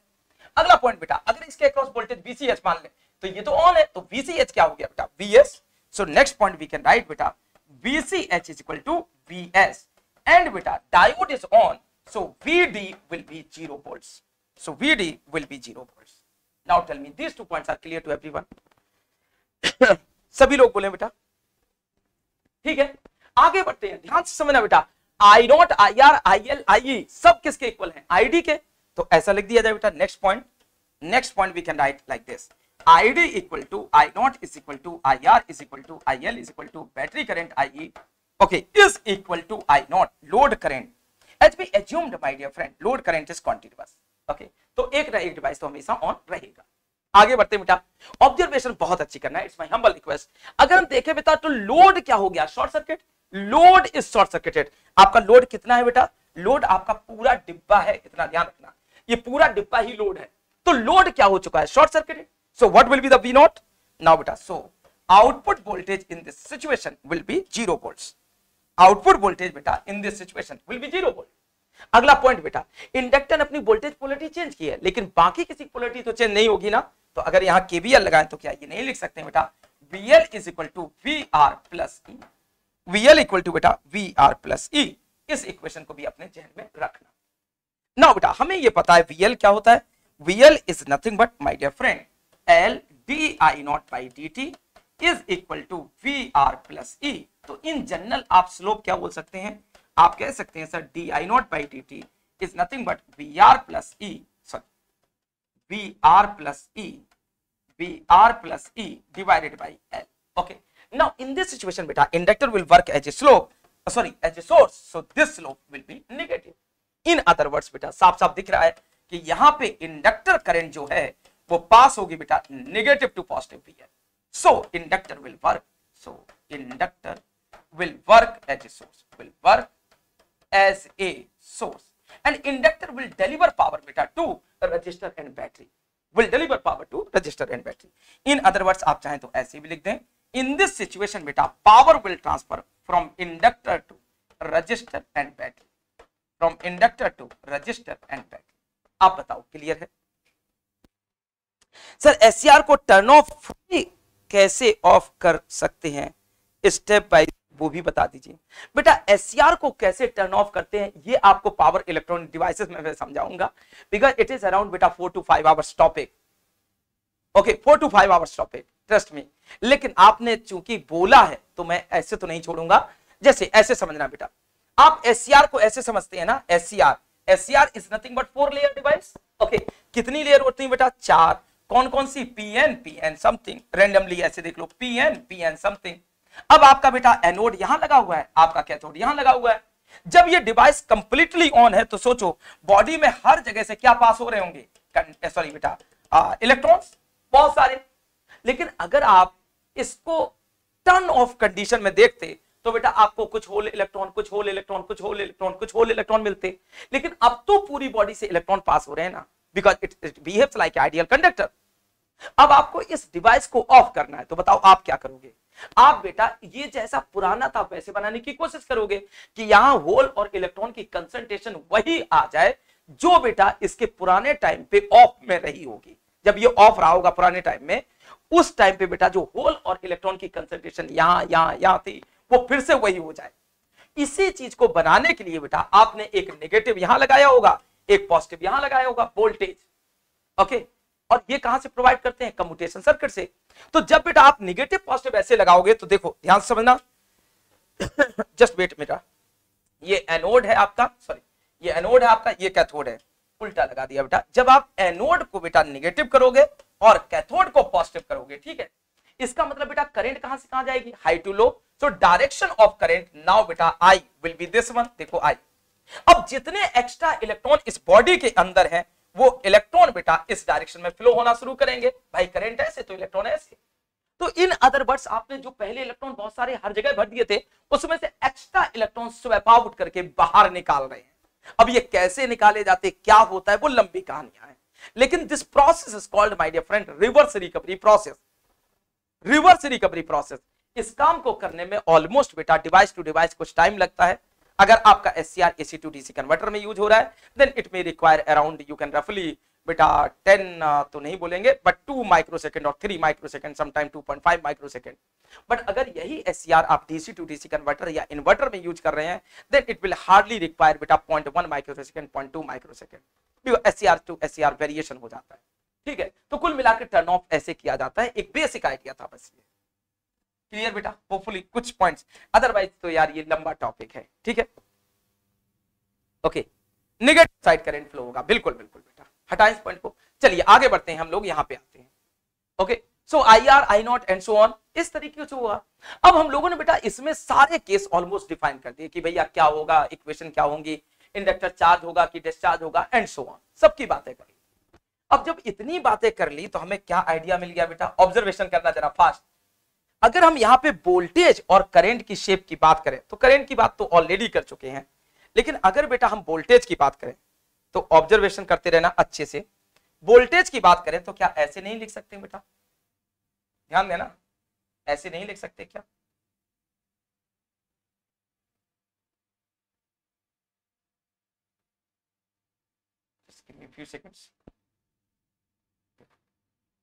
अगला पॉइंट बेटा, अगर इसके अक्रॉस वोल्टेज VCH मान ले तो ये तो ऑन है तो VCH क्या हो गया बेटा? VS. So next point we can write बेटा VCH is equal to VS. And बेटा, diode is on. So, VD will be 0 volts. So, VD will be 0 volts. Now tell me, these two points are clear to everyone? सभी लोग बोले बेटा। ठीक है? आगे बढ़ते हैं, ध्यान से समझना बेटा। आर आई एल आई ई सब किसके इक्वल है? आईडी के। तो ऐसा लिख दिया जाए बेटा next point next point we can write like this id equal to i naught is equal to ir is equal to il is equal to battery current ie okay, is equal to i naught load current. As we assumed, my dear friend, load current is continuous. Okay तो एक ना एक device तो हमेशा on रहेगा। आगे बढ़ते बेटा। ऑब्जर्वेशन बहुत अच्छी करना है। इट्स माय हम्बल रिक्वेस्ट अगर हम देखें बेटा तो लोड क्या हो गया? Short circuit load is short circuited आपका लोड कितना है बेटा? लोड आपका पूरा डिब्बा है। इतना ध्यान रखना। ये पूरा डिब्बा ही लोड है। तो लोड क्या हो चुका है? Short circuited So what will be the V naught? Now beta, so output voltage in this situation will be 0 volts. Output voltage beta in this situation will be 0 volt. अगला point बेटा inductor अपनी voltage polarity change की है लेकिन बाकी किसी polarity तो change नहीं होगी ना तो अगर यहाँ केबीएल लगाएँ तो क्या ये नहीं लिख सकते बेटा VL equal to V R plus E VL equal to बेटा आर प्लस ई इस इक्वेशन को भी अपने जहन में रखना ना बेटा हमें ये पता है VL क्या होता है VL is nothing but my dear friend L D I naught by D T is equal to V R plus E तो इन जनरल आप स्लोप क्या बोल सकते हैं? आप कह सकते हैं sir D I naught by D T is nothing but V R plus E sorry V R plus E V R plus E divided by L okay now in this situation beta inductor will work as a slope uh, sorry as a source. So this slope will be negative. In other words beta साफ़ साफ़ दिख रहा है कि यहाँ पे inductor current जो है वो पास होगी बेटा नेगेटिव टू पॉजिटिव भी है। So inductor will work so inductor will work as a source will work as a source and inductor will deliver power बेटा to register and battery will deliver power to register and battery in other words आप चाहें तो ऐसे भी लिख दें in this situation बेटा power will transfer from inductor to register and battery from inductor to register and battery आप बताओ क्लियर है? सर एस को टर्न ऑफ़ कैसे ऑफ़ कर सकते हैं? स्टेप बाय वो भी बता दीजिए। बेटा एस को कैसे टर्न ऑफ़ करते हैं, ये आपको पावर इलेक्ट्रॉनिक डिवाइसेस में मैं समझाऊँगा। बिकॉज़ इट इज़ अराउंड बेटा four to five hours topic okay four to five hours topic trust me लेकिन आपने चूँकि बोला है तो मैं ऐसे तो नहीं छोड़ूँगा। जैसे, ऐसे समझना बेटा। आप एस को ऐसे समझते हैं ना S C R S C R is nothing but four layer device okay कितनी लेयर होती है बेटा? चार। कौन कौन सी? P N P N something randomly ऐसे देख लो P N P N something अब आपका बेटा एनोड यहाँ लगा हुआ है, आपका कैथोड यहाँ लगा हुआ है। जब ये डिवाइस कंप्लीटली ऑन है तो सोचो बॉडी में हर जगह से क्या पास हो रहे होंगे? सॉरी बेटा इलेक्ट्रॉन्स बहुत सारे। लेकिन अगर आप इसको टर्न ऑफ़ कंडीशन में देखते तो बेटा आपको कुछ होल इलेक्ट्रॉन कुछ होल इलेक्ट्रॉन कुछ होल इलेक्ट्रॉन कुछ होल इलेक्ट्रॉन मिलते। लेकिन अब तो पूरी बॉडी से इलेक्ट्रॉन पास हो रहे हैं ना। Because it it behaves like ideal conductor अब आपको इस डिवाइस को ऑफ़ करना है तो बताओ आप क्या करोगे? आप बेटा, ये जैसा पुराना था, वैसे बनाने की कोशिश करोगे कि यहाँ होल और इलेक्ट्रॉन की कंसंट्रेशन वही आ जाए, जो बेटा इसके पुराने टाइम पे ऑफ़ में रही होगी। जब ये ऑफ़ रहा होगा पुराने टाइम में, उस टाइम पे बेटा जो होल और इलेक्ट्रॉन की कंसेंट्रेशन यहाँ यहाँ यहाँ थी, वो फिर से वही हो जाए। इसी चीज़ को बनाने के लिए बेटा, आपने एक नेगेटिव यहाँ लगाया होगा। एक पॉजिटिव यहाँ लगाया होगा वोल्टेज ओके और ये कहाँ से प्रोवाइड करते हैं? कम्युटेशन सर्किट से. तो जब बेटा आप निगेटिव पॉजिटिव ऐसे लगाओगे तो देखो, ध्यान से समझना। जस्ट वेट बेटा ये एनोड है आपका सॉरी ये एनोड है आपका, ये कैथोड है। उल्टा लगा दिया बेटा। जब आप एनोड को बेटा निगेटिव करोगे और कैथोड को पॉजिटिव करोगे, ठीक है? इसका मतलब बेटा करंट कहाँ से कहाँ जाएगी? High to low so direction of current now बेटा I will be this one देखो आई अब जितने एक्स्ट्रा इलेक्ट्रॉन इस बॉडी के अंदर है, वो इलेक्ट्रॉन बेटा इस डायरेक्शन में फ्लो होना शुरू करेंगे। भाई करंट ऐसे तो इलेक्ट्रॉन ऐसे। तो इन अदर वर्ड्स आपने जो पहले इलेक्ट्रॉन बहुत सारे हर जगह भर दिए थे, उसमें से एक्स्ट्रा इलेक्ट्रॉन स्वैप आउट करके बाहर निकाल रहे हैं। अब ये कैसे निकाले जाते, क्या होता है, वो लंबी कहानियाँ हैं। लेकिन this process is called my dear friend reverse recovery process reverse recovery process इस काम को करने में ऑलमोस्ट बेटा डिवाइस टू डिवाइस कुछ टाइम लगता है। अगर आपका S C R AC to DC C converter में यूज़ हो रहा है then it may require around you can रफली बेटा 10 तो नहीं बोलेंगे बट 2 माइक्रो सेकेंड और 3 micro second sometime 2.5 micro second but अगर यही एस सी आर आप डीसी टू डीसी कन्वर्टर या इन्वर्टर में यूज़ कर रहे हैं then it will hardly require बेटा 0.1 micro second 0.2 micro second S C R to S C R variation हो जाता है. ठीक है? तो कुल मिलाकर टर्न ऑफ़ ऐसे किया जाता है, एक बेसिक आइडिया था बस ये. क्लियर बेटा? होपफुली कुछ पॉइंट्स अदरवाइज़ तो यार ये लंबा टॉपिक है, ठीक है? Okay negative side current flow होगा। बिल्कुल बिल्कुल बेटा। हटाएँ इस पॉइंट को। चलिए, आगे बढ़ते हैं हम लोग, यहाँ पे आते हैं। Okay so I R I naught and so on इस तरीके से हुआ। अब हम लोगों ने बेटा इसमें सारे केस ऑलमोस्ट डिफाइन कर दिए कि भैया क्या होगा इक्वेशन क्या होंगी इंडक्टर चार्ज होगा कि डिस्चार्ज होगा एंड सो ऑन सबकी बातें करी। अब जब इतनी बातें कर ली तो हमें क्या आइडिया मिल गया बेटा? ऑब्जर्वेशन करना जरा फास्ट अगर हम यहाँ पे वोल्टेज और करंट की शेप की बात करें तो करंट की बात तो ऑलरेडी कर चुके हैं। लेकिन अगर बेटा हम वोल्टेज की बात करें तो ऑब्जर्वेशन करते रहना अच्छे से। वोल्टेज की बात करें तो क्या ऐसे नहीं लिख सकते बेटा? ध्यान देना, ऐसे नहीं लिख सकते क्या?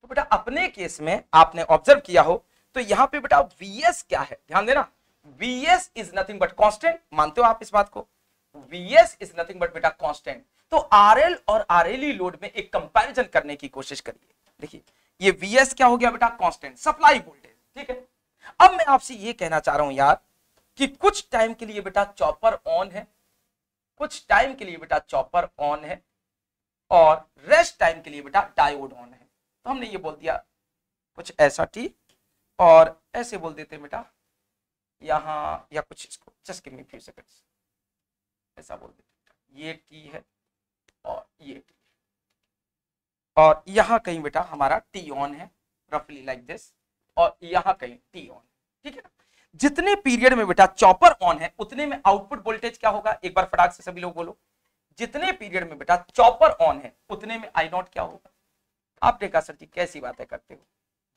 तो बेटा अपने केस में आपने ऑब्ज़र्व किया हो तो यहाँ पे बेटा Vs क्या है? ध्यान देना, Vs is nothing but constant मानते हो आप इस बात को? Vs इज़ नथिंग बट बेटा कांस्टेंट तो RL और RLE लोड में एक कंपैरिजन करने की कोशिश करिए। देखिए, ये Vs क्या हो गया बेटा? कांस्टेंट सप्लाई वोल्टेज ठीक है? अब मैं आपसे ये कहना चाह रहा हूँ यार कि कुछ टाइम के लिए बेटा चॉपर ऑन है। कुछ टाइम के लिए बेटा चॉपर ऑन है। और रेस्ट टाइम के लिए बेटा डायोड ऑन है। तो हमने ये बोल दिया, कुछ ऐसा ठीक? और ऐसे बोल देते बेटा, यहाँ या कुछ इसको just give me few seconds ऐसा बोल देते ये टी है और ये टी और यहाँ कहीं, बेटा, हमारा टी ऑन है रफली लाइक दिस और यहाँ कहीं टी ऑन ठीक है जितने पीरियड में बेटा चॉपर ऑन है, उतने में आउटपुट वोल्टेज क्या होगा? एक बार फटाक से सभी लोग बोलो। जितने पीरियड में बेटा चॉपर ऑन है, उतने में आई नॉट क्या होगा? आपने कहा सर जी, कैसी बातें करते हो?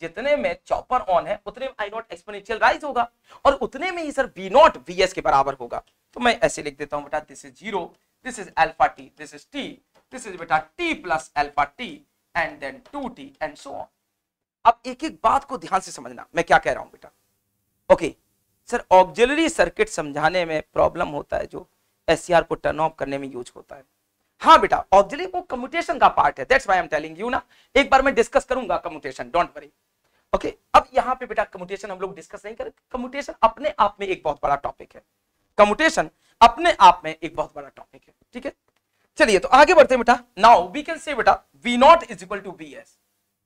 जितने में चॉपर ऑन है, उतने में आई नॉट एक्सपोनेंशियल राइज होगा और उतने में ही sir V naught V S के बराबर होगा। तो मैं ऐसे लिख देता हूँ, बेटा this is zero this is alpha T this is T this is बेटा T plus alpha T and then two T and so on अब एक एक बात को ध्यान से समझना, मैं क्या कह रहा हूँ बेटा? ओके सर ऑक्सिलरी सर्किट समझाने में प्रॉब्लम होता है जो SCR को टर्न ऑफ़ करने में यूज़ होता है। हाँ बेटा ऑक्सिलरी वो कम्युटेशन का पार्ट है। That's why I am telling you ना, एक बार मैं डिस्कस करूँगा कम्युटेशन डोंट वरी ओके अब यहाँ पे बेटा कम्युटेशन हम लोग डिस्कस नहीं करें कम्युटेशन अपने आप में एक बहुत बड़ा टॉपिक है। कम्युटेशन अपने आप में एक बहुत बड़ा टॉपिक है। ठीक है? चलिए तो आगे बढ़ते हैं बेटा। नाउ वी कैन से बेटा V naught is equal to V S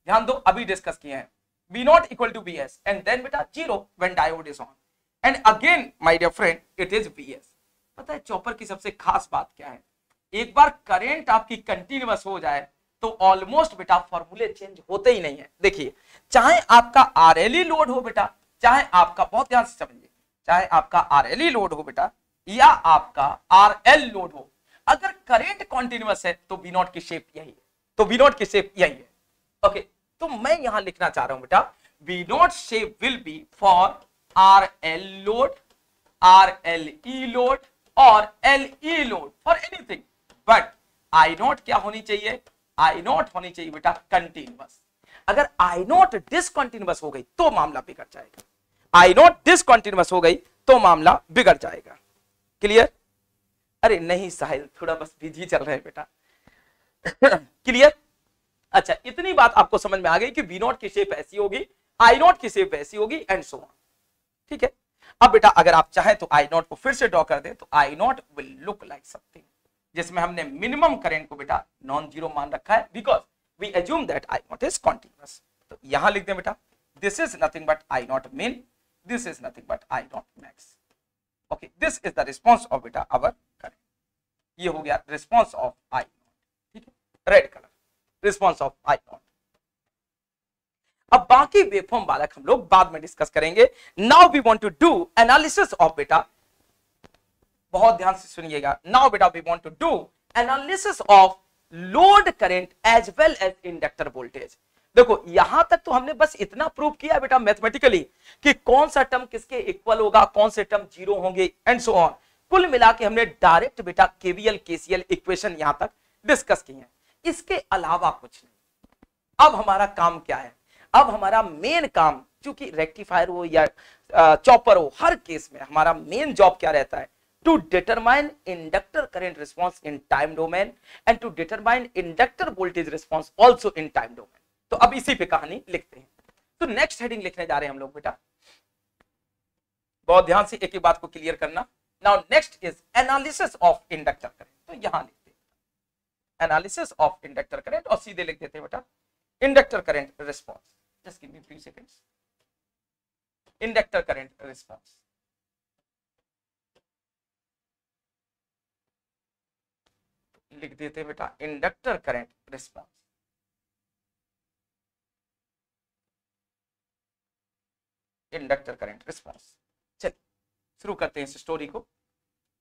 ध्यान दो, अभी डिस्कस किए हैं। V naught equal to V S and then बेटा zero when diode is on and again my dear friend it is V S पता है chopper की सबसे खास बात क्या है? एक बार करेंट आपकी कंटिन्यूस हो जाए तो ऑलमोस्ट बेटा फॉर्मूले चेंज होते ही नहीं है। देखिए, चाहे आपका आर लोड हो बेटा, चाहे आपका, बहुत ध्यान से समझिए, चाहे आपका आरएलई लोड हो बेटा, या आपका आर एल लोड हो, अगर करेंट कॉन्टिन्यूस है तो बी नॉट की शेप यही है। तो बी नॉट की शेप यही है। ओके तो मैं यहाँ लिखना चाह रहा हूँ बेटा V naught shape will be for R L load R L E load और L E load for anything but I naught क्या होनी चाहिए? आई नॉट होनी चाहिए बेटा कंटिन्यूस अगर आई नॉट डिसकंटिन्यूस हो गई तो मामला बिगड़ जाएगा। आई नॉट डिसकंटिन्यूस हो गई तो मामला बिगड़ जाएगा। क्लियर अरे नहीं साहिल, थोड़ा बस बिज़ी चल रहे बेटा। क्लियर अच्छा इतनी बात आपको समझ में आ गई कि बी नॉट की शेप ऐसी होगी आई नॉट की शेप ऐसी होगी एंड सो ऑन ठीक है? अब बेटा, अगर आप चाहें तो आई नॉट को फिर से ड्रॉ कर दें तो I naught will look like something जिसमें हमने मिनिमम करंट को बेटा नॉन ज़ीरो मान रखा है because we assume that I naught is continuous तो यहाँ लिख दें बेटा this is nothing but I naught mean this is nothing but I naught max okay this is the response of बेटा अवर करंट ये हो गया रिस्पॉन्स ऑफ़ आई नॉट ठीक है? Red colour response of I naught अब बाकी waveform बालक हम लोग बाद में डिस्कस करेंगे. Now we want to do analysis of बेटा बहुत ध्यान से सुनिएगा। नाउ बेटा we want to do analysis of load current as well as inductor voltage देखो, यहाँ तक तो हमने बस इतना प्रूव किया बेटा मैथमेटिकली कि कौन सा टर्म किसके इक्वल होगा, कौन से टर्म ज़ीरो होंगे एंड सो ऑन कुल मिला के हमने डायरेक्ट बेटा केवीएल केसीएल इक्वेशन यहाँ तक डिस्कस की है। इसके अलावा कुछ नहीं। अब हमारा काम क्या है? अब हमारा मेन काम, चूँकि रेक्टिफायर हो या चॉपर हो, हर केस में हमारा मेन जॉब क्या रहता है? To determine inductor current response in time domain and to determine inductor voltage response also in time domain तो अब इसी पे कहानी लिखते हैं। तो नेक्स्ट हेडिंग लिखने जा रहे हैं हम लोग बेटा। बहुत ध्यान से एक ही बात को क्लियर करना। Now next is analysis of inductor current तो यहाँ लिखते हैं। एनालिसिस ऑफ़ इंडक्टर करंट और सीधे लिख देते हैं बेटा। Inductor current response just give me a few seconds inductor current लिख देते बेटा, inductor current response inductor current response चलिए शुरू करते हैं इस स्टोरी को।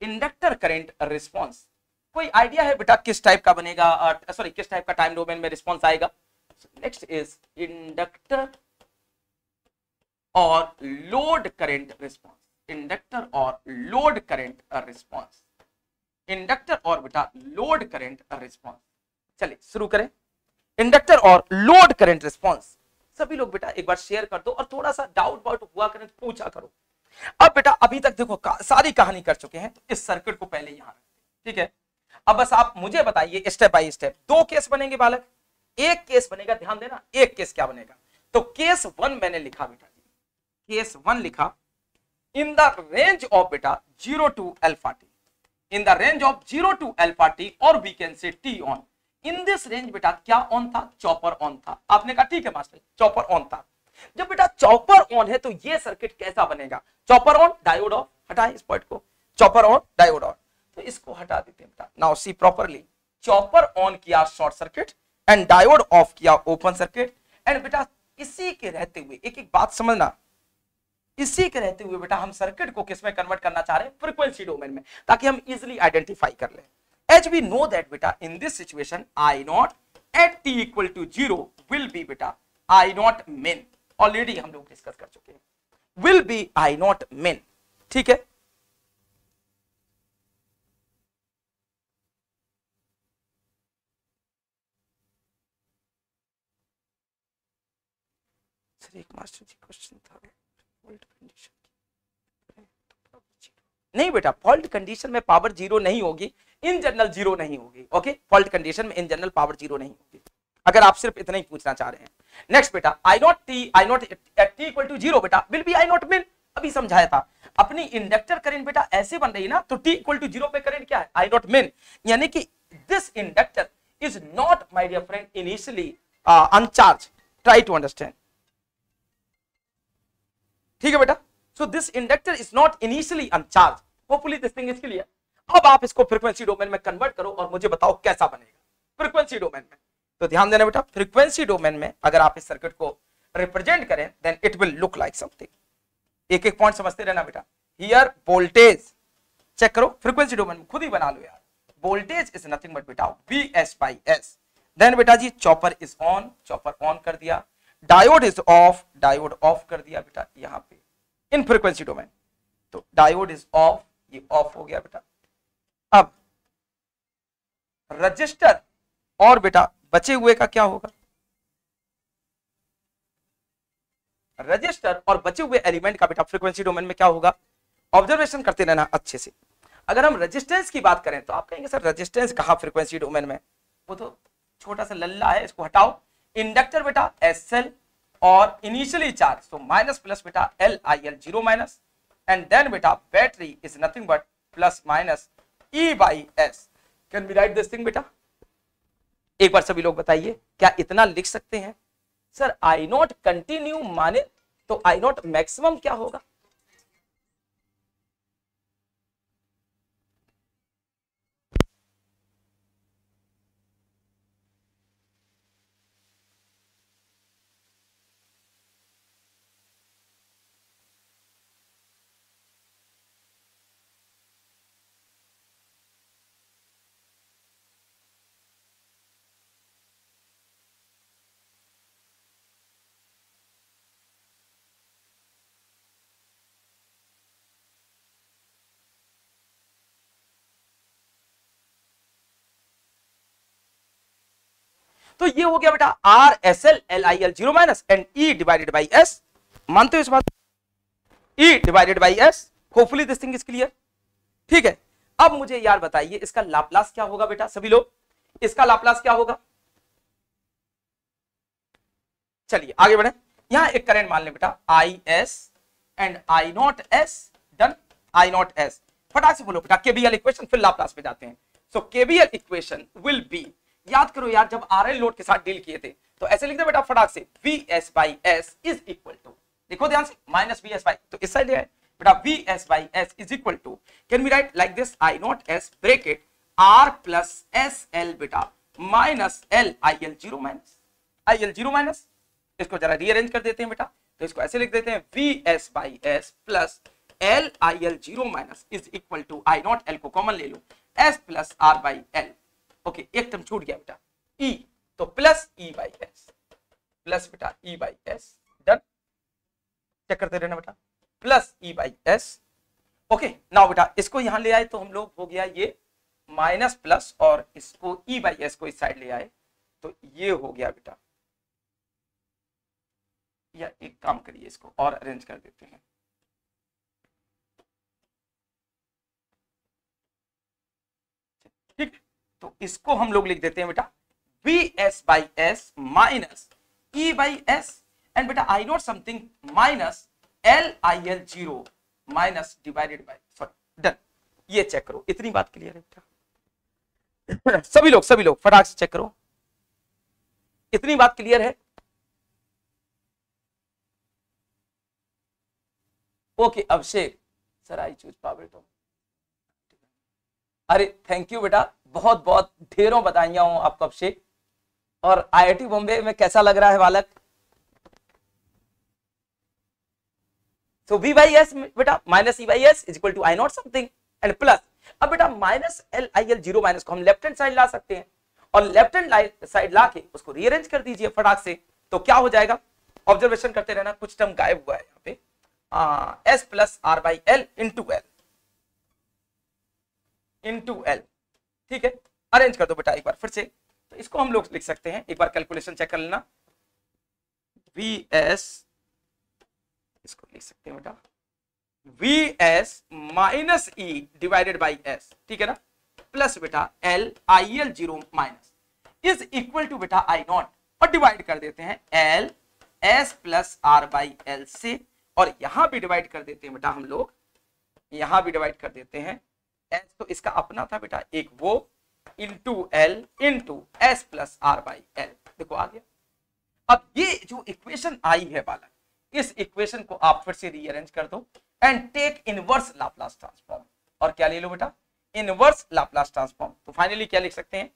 इंडक्टर करंट रिस्पॉन्स कोई आइडिया है, बेटा, किस टाइप का बनेगा? सॉरी किस टाइप का टाइम डोमेन में रिस्पॉन्स आएगा? Next is inductor or load current response inductor or load current response inductor और बेटा लोड करंट रिस्पॉन्स चलिए शुरू करें। इंडक्टर और लोड करंट रिस्पॉन्स सभी लोग बेटा एक बार शेयर कर दो और थोड़ा सा डाउट वाउट हुआ करें पूछा करो। अब बेटा अभी तक देखो का, सारी कहानी कर चुके हैं तो इस सर्किट को पहले यहाँ ठीक है? अब बस आप मुझे बताइए स्टेप बाय स्टेप दो केस बनेंगे बालक। एक केस बनेगा ध्यान देना एक केस क्या बनेगा? तो केस वन मैंने लिखा बेटा केस वन लिखा इन द रेंज ऑफ़ बेटा zero to alpha T in the range of zero to alpha T और we can say T on in this range बेटा, क्या ऑन था? चॉपर ऑन था। आपने कहा, ठीक है मास्टर चॉपर ऑन था. जब बेटा चॉपर ऑन है तो ये सर्किट कैसा बनेगा? चॉपर ऑन डायोड ऑफ़ हटाए इस पॉइंट को। चॉपर ऑन डायोड ऑन तो इसको हटा देते हैं बेटा। Now see properly chopper on किया short circuit and diode off किया ओपन सर्किट एंड बेटा, इसी के रहते हुए एक एक बात समझना। इसी के रहते हुए बेटा हम सर्किट को किसमें कन्वर्ट करना चाह रहे हैं? फ्रीक्वेंसी डोमेन में, ताकि हम इजिली आइडेंटिफाई कर लें। एच वी नो दैट बेटा in this situation I naught at T equal to zero will be बेटा आई नॉट मेन ऑलरेडी हम लोग डिस्कस कर चुके हैं। Will be I naught min ठीक है? एक मास्टर जी क्वेश्चन था। फॉल्ट कंडीशन नहीं बेटा फॉल्ट कंडीशन में पावर ज़ीरो नहीं होगी इन जनरल ज़ीरो नहीं होगी ओके फॉल्ट कंडीशन में इन जनरल पावर ज़ीरो नहीं होगी। अगर आप सिर्फ़ इतना ही पूछना चाह रहे हैं। नेक्स्ट बेटा I naught T I naught T equal to zero बेटा will be I naught min अभी समझाया था। अपनी इंडक्टर करंट बेटा ऐसे बन रही है ना तो टी इक्वल टू ज़ीरो पे करंट क्या है? आई नॉट मिन यानी कि this inductor is not my dear friend initially uncharge try to understand ठीक है बेटा? So this inductor is not initially uncharge hopefully this thing is clear अब आप इसको फ्रीक्वेंसी डोमेन में कन्वर्ट करो और मुझे बताओ कैसा बनेगा। फ्रीक्वेंसी डोमेन में। तो ध्यान देना बेटा फ्रीक्वेंसी डोमेन में अगर आप इस सर्किट को रिप्रेजेंट करें then it will look like something एक एक पॉइंट समझते रहना बेटा। हियर वोल्टेज चेक करो फ्रीक्वेंसी डोमेन में खुद ही बना लो यार। वोल्टेज इज़ नथिंग बट बेटा V S by S then बेटा जी chopper is on chopper on कर दिया। Diode is off, diode off कर दिया बेटा, यहाँ पे। In frequency domain. तो डायोड इज़ ऑफ़, ये ऑफ़ हो गया बेटा। अब, रजिस्टर और बेटा बचे हुए का क्या होगा? रजिस्टर और बचे हुए एलिमेंट का बेटा फ्रीक्वेंसी डोमेन में क्या होगा? ऑब्जर्वेशन करते रहना अच्छे से। अगर हम रेजिस्टेंस की बात करें तो आप कहेंगे, सर रेजिस्टेंस कहा फ्रीक्वेंसी डोमेन में? वो तो छोटा सा लल्ला है, इसको हटाओ। इंडक्टर बेटा एस एल और इनिशियली चार्ज तो माइनस प्लस बेटा L I L zero minus and then बेटा battery is nothing but plus minus E by S can be write this thing बेटा? एक बार सभी लोग बताइए, क्या इतना लिख सकते हैं? सर आई नॉट कंटिन्यू माने तो आई नॉट मैक्सिमम क्या होगा? तो ये हो गया बेटा R S L L I L zero minus and E divided by S. मानते हो इस बात? E divided by S hopefully this thing is clear ठीक है? अब मुझे यार बताइए, इसका लाप्लास क्या होगा बेटा सभी लोग? इसका लाप्लास क्या होगा? चलिए, आगे बढ़े। यहाँ एक करंट मान ले बेटा। I S and I naught S done I naught S फटाक से बोलो बेटा केबीएल इक्वेशन फिर लाप्लास पे जाते हैं। So KVL equation will be याद करो यार, जब आर लोड के साथ डील किए थे तो ऐसे लिख दे बेटा फटाक से V S by S is equal to देखो ध्यान से माइनस वी एस बाई तो इस साइड बेटा V S by S is equal to can be write like this I naught S bracket R plus S L बेटा minus L I L zero minus I L zero minus इसको जरा rearrange कर देते हैं बेटा तो इसको ऐसे लिख देते हैं V S by S plus L I L zero minus is equal to I naught L को कॉमन ले लो S plus R by L okay एक टर्म छूट गया बेटा। ई e, तो plus E by S plus बेटा E by S done check करते रहना बेटा। Plus E by S okay now बेटा इसको यहाँ ले आए तो हम लोग हो गया ये माइनस प्लस और इसको ई बाई एस को इस साइड ले आए। तो ये हो गया बेटा। या एक काम करिए इसको और अरेंज कर देते हैं। ठीक? तो इसको हम लोग लिख देते हैं बेटा V S by S minus E by S and बेटा I naught something minus L I L zero minus divided by sorry done ये चेक करो, इतनी बात क्लियर है बेटा। सभी लोग सभी लोग, फटाक से चेक करो। इतनी बात क्लियर है? Okay Abhishek sir I choose power अरे थैंक यू बेटा। बहुत बहुत ढेरों बताइया हूँ आपको अभिषेक। और आईआईटी बॉम्बे में कैसा लग रहा है बालक? सो वी बाई एस बेटा minus E by S is equal to I naught something and plus अब बेटा minus L I L zero minus को हम लेफ़्ट हैंड साइड ला सकते हैं। और लेफ़्ट हैंड साइड ला के उसको रीअरेंज कर दीजिए फटाक से तो क्या हो जाएगा? ऑब्जर्वेशन करते रहना, कुछ टर्म गायब हुआ है यहाँ पे। S plus R by L into L into L ठीक है? अरेंज कर दो बेटा एक बार फिर से। तो इसको हम लोग लिख सकते हैं। एक बार कैलकुलेशन चेक कर लेना। वी एस इसको लिख सकते हैं बेटा। V S minus E divided by S ठीक है ना? प्लस बेटा L I L zero minus is equal to बेटा आई नॉट और डिवाइड कर देते हैं L S plus R by L से। और यहाँ भी डिवाइड कर देते हैं बेटा हम लोग। यहाँ भी डिवाइड कर देते हैं। एस तो इसका अपना था बेटा, एक वो into L into S plus R by L देखो आ गया। अब ये जो इक्वेशन आई है बालक, इस इक्वेशन को आप फिर से रीअरेंज कर दो and take inverse Laplace transform और क्या ले लो बेटा? इनवर्स लाप्लास ट्रांसफॉर्म तो फाइनली क्या लिख सकते हैं?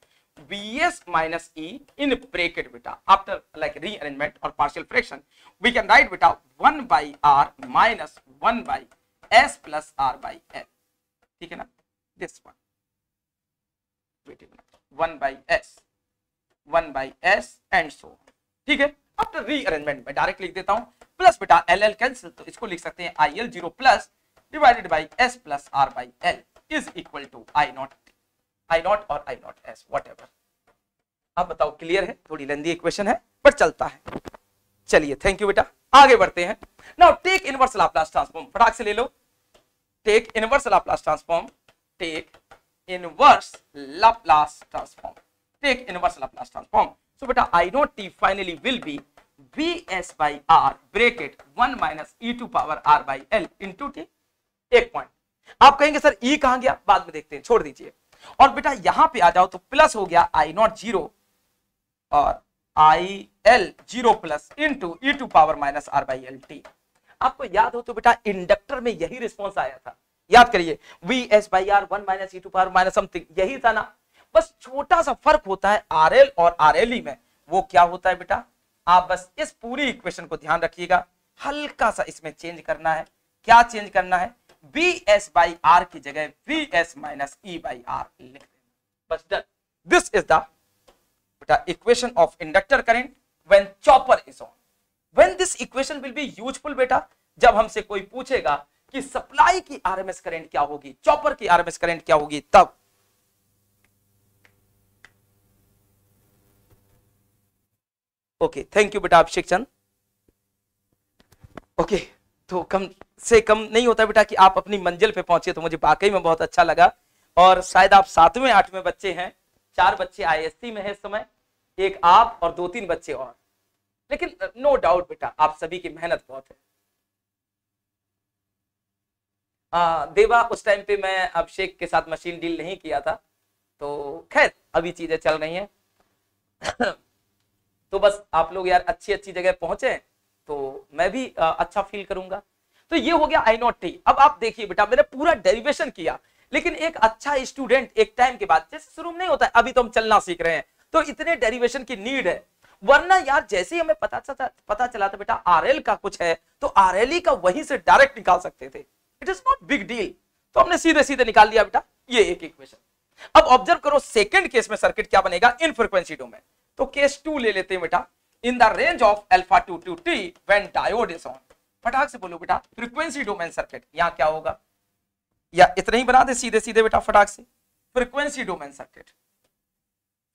Vs minus e in bracket beta after, like, rearrangement or partial fraction, we can write beta 1 by r minus 1 by s plus r by l ठीक है ना? This one. Wait a minute. 1 by s. 1 by s and so ठीक है? After rearrangement में direct लिख देता हूँ. Plus बेटा एल एल कैंसिल तो इसको लिख सकते हैं I L zero plus divided by S plus R by L is equal to I naught I naught और I naught S whatever अब बताओ क्लियर है? थोड़ी लेंदी इक्वेशन है पर चलता है. चलिए थैंक यू बेटा. आगे बढ़ते हैं. Now take inverse Laplace transform फटाक से ले लो. Take inverse Laplace transform take inverse Laplace transform take inverse Laplace transform so बेटा I naught T finally will be V S by R bracket one minus E to power R by L into T एक point आप कहेंगे, sir e कहाँ गया? बाद में देखते हैं, छोड़ दीजिए। और बेटा, यहाँ पे आ जाओ तो प्लस हो गया आई नॉट ज़ीरो और I L zero plus into E to power minus R by L T आपको याद हो तो बेटा इंडक्टर में यही रिस्पॉन्स आया था। याद करिए V S by R one minus E to power minus something यही था ना। बस छोटा सा फ़र्क होता है आर एल और आर एल ई में। वो क्या होता है बेटा? आप बस इस पूरी इक्वेशन को ध्यान रखिएगा। हल्का सा इसमें चेंज करना है। क्या चेंज करना है? बी एस बाई आर की जगह V S minus E by R लिख देना। बस डन दिस इज़ द बेटा equation of inductor current when chopper is on when this equation will be useful बेटा, जब हमसे कोई पूछेगा कि सप्लाई की आरएमएस करंट क्या होगी? चॉपर की आरएमएस करंट क्या होगी? तब। ओके थैंक यू बेटा अभिषेक चंद। ओके तो कम से कम नहीं होता बेटा कि आप अपनी मंजिल पे पहुँचे तो मुझे वाकई में बहुत अच्छा लगा। और शायद आप सातवें, आठवें बच्चे हैं। चार बच्चे आईएससी में है इस समय। एक आप और दो तीन बच्चे और। लेकिन नो डाउट बेटा, आप सभी की मेहनत बहुत है। आ, देवा उस टाइम पे मैं अभिषेक के साथ मशीन डील नहीं किया था। तो खैर अभी चीज़ें चल रही हैं। तो बस आप लोग यार अच्छी अच्छी जगह पहुँचे तो मैं भी आ, अच्छा फील करूँगा। तो ये हो गया आई नॉट टी अब आप देखिए बेटा मैंने पूरा डेरिवेशन किया लेकिन एक अच्छा स्टूडेंट एक टाइम के बाद जैसे शुरू नहीं होता अभी तो हम चलना सीख रहे हैं। तो इतने डेरिवेशन की नीड है। वरना यार जैसे ही हमें पता चला पता चला था बेटा आरएल का कुछ है तो आरएल का वहीं से डायरेक्ट निकाल सकते थे। It is not big deal तो हमने सीधे सीधे निकाल लिया बेटा, ये एक इक्वेशन अब ऑब्ज़र्व करो सेकंड केस में सर्किट क्या बनेगा? इन फ्रिक्वेंसी डोमेन तो केस टू ले लेते हैं बेटा. In the range of alpha to two T when diode is on फटाक से बोलो बेटा फ्रीक्वेंसी डोमेन सर्किट यहाँ क्या होगा? या इतना ही बना दे सीधे सीधे बेटा फटाक से. Frequency domain circuit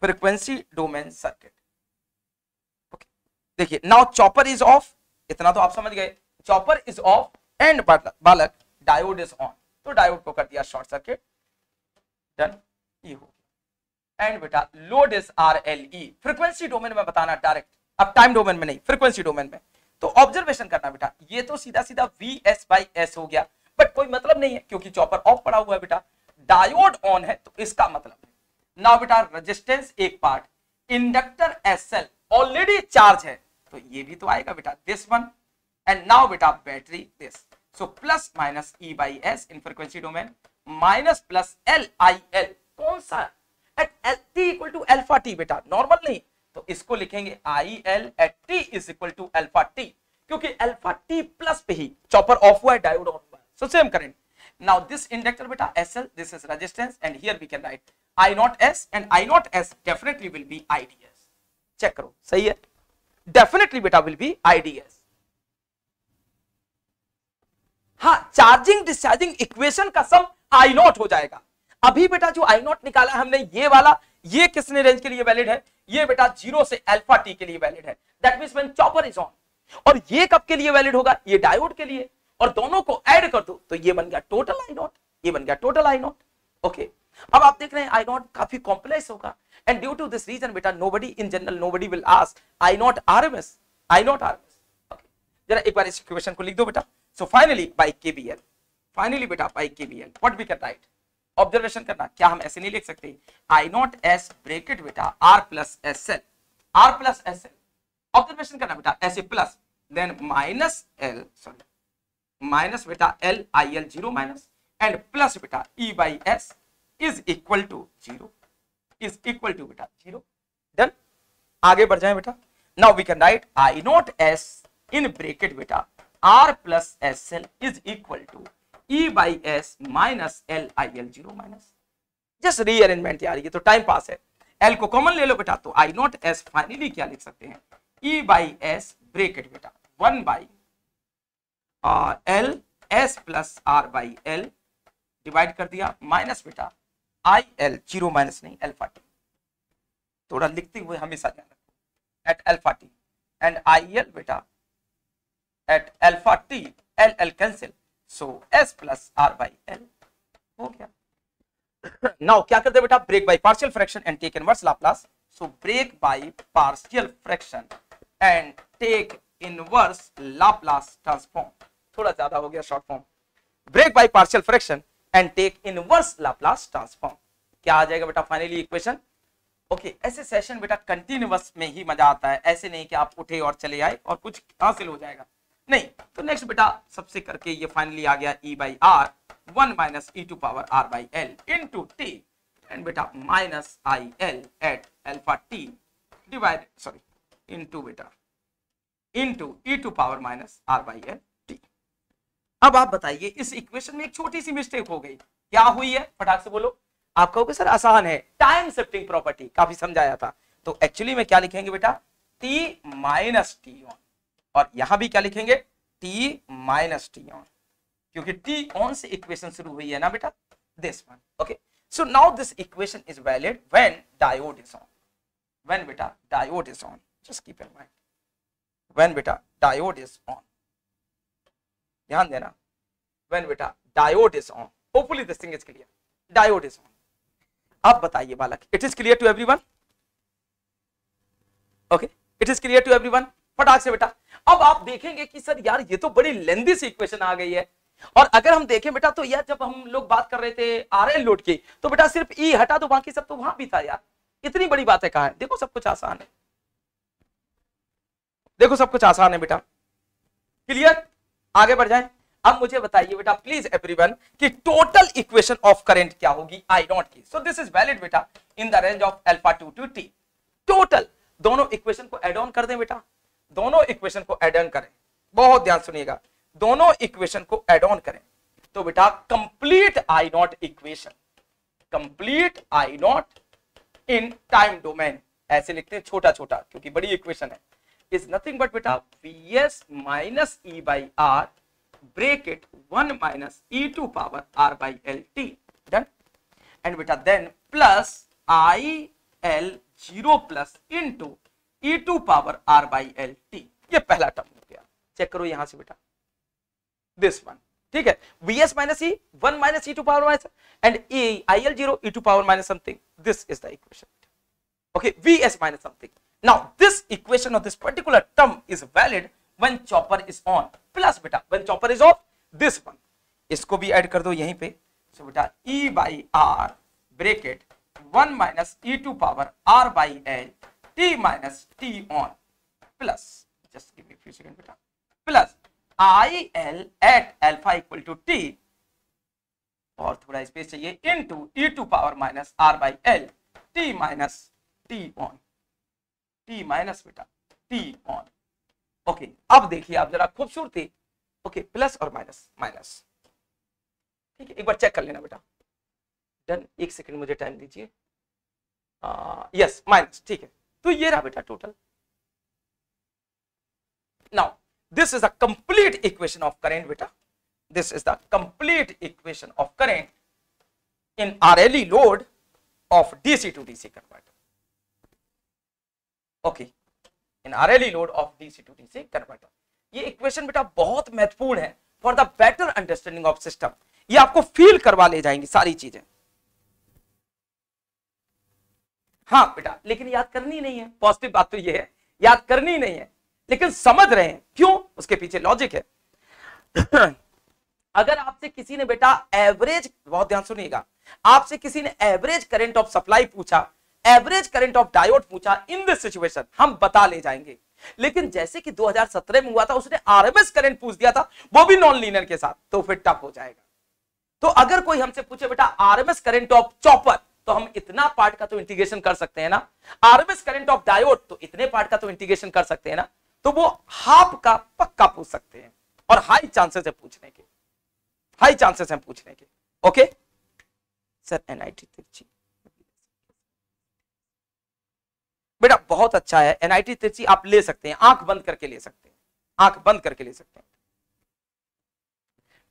frequency domain circuit okay देखिए नाउ चॉपर इज़ ऑफ़ इतना तो आप समझ गए. चॉपर इज़ ऑफ़ एंड बालक डायोड इज़ ऑन तो डायोड को कर दिया शॉर्ट सर्किट डन ये हो एंड बेटा load is R L E frequency domain में बताना डायरेक्ट अब टाइम डोमेन में नहीं फ्रिक्वेंसी डोमेन में. तो ऑब्जर्वेशन करना बेटा. ये तो सीधा सीधा वी एस बाई एस हो गया. बट कोई मतलब नहीं है, क्योंकि चॉपर ऑफ़ पड़ा हुआ है बेटा. डायोड ऑन है तो इसका मतलब है. नाउ बेटा रेजिस्टेंस एक part inductor S L already charge है. तो ये भी तो आएगा बेटा दिस वन एंड नाउ बेटा battery this so plus minus E by S in frequency domain minus plus L I L कौन सा? At L T equal to alpha T बेटा नॉर्मल नहीं। तो इसको लिखेंगे I L at T is equal to alpha T क्योंकि alpha T plus पे ही चॉपर ऑफ़ हुआ है डायोड ऑन हुआ so same current now, this inductor beta sl this is resistance and here we can write i naught s and i naught s definitely will be ids check करो, सही है? Definitely beta will be ids हाँ charging discharging equation का sum I not हो जाएगा। अभी बेटा जो आई नॉट निकाला हमने, ये वाला, ये किसने रेंज के लिए वैलिड है? ये बेटा ज़ीरो से अल्फ़ा टी के लिए वैलिड है। That mean when chopper is on और ये कब के लिए वैलिड होगा? ये डायोड के लिए। और दोनों को ऐड कर दो तो ये बन गया टोटल आई नॉट ये बन गया टोटल आई नॉट ओके अब आप देख रहे हैं आई नॉट काफ़ी कॉम्प्लेक्स होगा। And due to this reason बेटा nobody in general nobody will ask I naught RMS I naught RMS जरा एक बार इस इक्वेशन को लिख दो बेटा। So finally by KVL finally बेटा KVL what we can write observation करना। क्या हम ऐसे नहीं लिख सकते? आई नॉट एस ब्रेकेट बेटा R plus S L R plus S L observation करना, बेटा, ऐसे plus then minus L sorry minus बेटा L I L zero minus and plus बेटा E by S is equal to zero is equal to बेटा zero done आगे बढ़ जाए, बेटा. Now we can write I naught S in bracket बेटा. R plus S L is equal to E by S minus L I L zero minus just rearrangement यार, ये तो time pass है। L को कॉमन ले लो बेटा तो आई नॉट एस फाइनली क्या लिख सकते हैं? ई बाई एस ब्रेकेट बेटा one by L S plus R by L divide कर दिया माइनस बेटा आई एल ज़ीरो माइनस नहीं एल्फा टी थोड़ा लिखते हुए हमेशा ध्यान रखो। At alpha T and IL beta at alpha t L L cancel so S plus R by L हो गया now क्या करते बेटा break by partial fraction and take inverse Laplace so break by partial fraction and take inverse Laplace transform थोड़ा ज़्यादा हो गया short form break by partial fraction and take inverse Laplace transform क्या आ जाएगा बेटा फाइनली इक्वेशन ओके okay, ऐसे session बेटा कंटिन्यूअस में ही मज़ा आता है ऐसे नहीं कि आप उठे और चले आए और कुछ हासिल हो जाएगा नहीं तो नेक्स्ट बेटा सबसे करके ये फाइनली आ गया E by R one minus E to power R by L into T and बेटा minus I L at alpha T divide sorry into बेटा into E to power minus R by L T अब आप बताइए, इस equation में एक छोटी सी mistake हो गई। क्या हुई है? फटाक से बोलो। आप कहोगे, सर, आसान है। टाइम शिफ्टिंग प्रॉपर्टी काफ़ी समझाया था। तो एक्चुअली में क्या लिखेंगे बेटा? टी माइनस टी ऑन और यहाँ भी क्या लिखेंगे? टी माइनस टी ऑन क्योंकि टी ऑन से इक्वेशन शुरू हुई है ना बेटा? This one okay so now this equation is valid when diode is on when बेटा diode is on just keep in mind when बेटा डायोड इज़ ऑन ध्यान देना. व्हेन बेटा diode is on hopefully this thing is clear diode is on अब बताइए बालक it is clear to everyone okay it is clear to everyone फटाक से बेटा। अब आप देखेंगे कि सर यार, ये तो बड़ी लेंदी सी इक्वेशन आ गई है। और अगर हम देखें बेटा तो यार जब हम लोग बात कर रहे थे आर एल लोड की तो बेटा सिर्फ़ ई e हटा दो, बाकी सब तो वहाँ भी था यार। इतनी बड़ी बात है कहा है? देखो सब कुछ आसान है। देखो सब कुछ आसान है बेटा। क्लियर आगे बढ़ जाए। अब मुझे बताइए बेटा प्लीज़ एवरीवन कि टोटल इक्वेशन ऑफ़ करंट क्या होगी? आई नॉट की सो दिस इज़ वैलिड बेटा in the range of alpha to two T total दोनों इक्वेशन को एड ऑन कर दें बेटा। दोनों इक्वेशन को एड ऑन करें। बहुत ध्यान सुनिएगा। दोनों इक्वेशन को एड ऑन करें। तो बेटा complete I naught equation complete I naught in time domain ऐसे लिखते हैं छोटा छोटा क्योंकि बड़ी इक्वेशन है। इज़ नथिंग बट बेटा V S minus E by R bracket 1 minus e to power r by l t done? And beta then plus i l 0 plus into E to power R by L T ये पहला term हो गया। Check करो यहाँ से बेटा। This one ठीक है? V S minus E one minus E to power minus and A I L zero E to power minus something this is the equation okay V S minus something now this equation of this particular term is valid when chopper is on plus बेटा when chopper is off this one इसको भी add कर दो यहीं पे। So बेटा E by R bracket one minus E to power R by L t minus t on plus, just give me a few seconds, बेटा, plus i l at alpha equal to t, और थोड़ा space चाहिए into e to power minus R by L T minus T on T minus बेटा T on okay अब देखिए आप जरा खूबसूरती ओके प्लस और माइनस माइनस ठीक है, एक बार चेक कर लेना बेटा. डन एक सेकंड मुझे टाइम दीजिए. यस माइनस ठीक है. तो ये रहा बेटा total now this is a complete equation of current बेटा. This is the complete equation of current in R L load of DC to DC converter okay in RLE load of DC to DC converter. ये equation बेटा बहुत महत्वपूर्ण है for the better understanding of system ये आपको feel करवा ले जाएँगी सारी चीज़ें. हाँ बेटा, लेकिन याद करनी नहीं है। पॉजिटिव बात तो ये है, याद करनी नहीं है। लेकिन समझ रहे हैं। क्यों? उसके पीछे लॉजिक है। अगर आपसे किसी ने, बेटा एवरेज बहुत ध्यान सुनिएगा। आपसे किसी ने एवरेज करंट ऑफ़ सप्लाई पूछा एवरेज करंट ऑफ़ डायोड पूछा इन दिस सिचुएशन हम बता ले जाएँगे। लेकिन जैसे कि 2017 में हुआ था, उसने आरएमएस करंट पूछ दिया था, वो भी नॉन लीनियर के साथ तो फिर टफ हो जाएगा। तो अगर कोई हमसे पूछे, बेटा आरएमएस करंट ऑफ़ चॉपर तो हम इतना पार्ट का तो इंटीग्रेशन कर सकते हैं ना। आरएमएस करंट ऑफ़ डायोड तो इतने पार्ट का तो इंटीग्रेशन कर सकते हैं ना। तो वो हाफ़ का पक्का पूछ सकते हैं और हाई चांसेस है पूछने के। हाई चांसेस है पूछने के। ओके सर एनआईटी तिरछी बेटा, बहुत अच्छा है। एनआईटी तिरछी आप ले सकते हैं। आँख बंद करके ले सकते हैं। आँख बंद करके ले सकते हैं।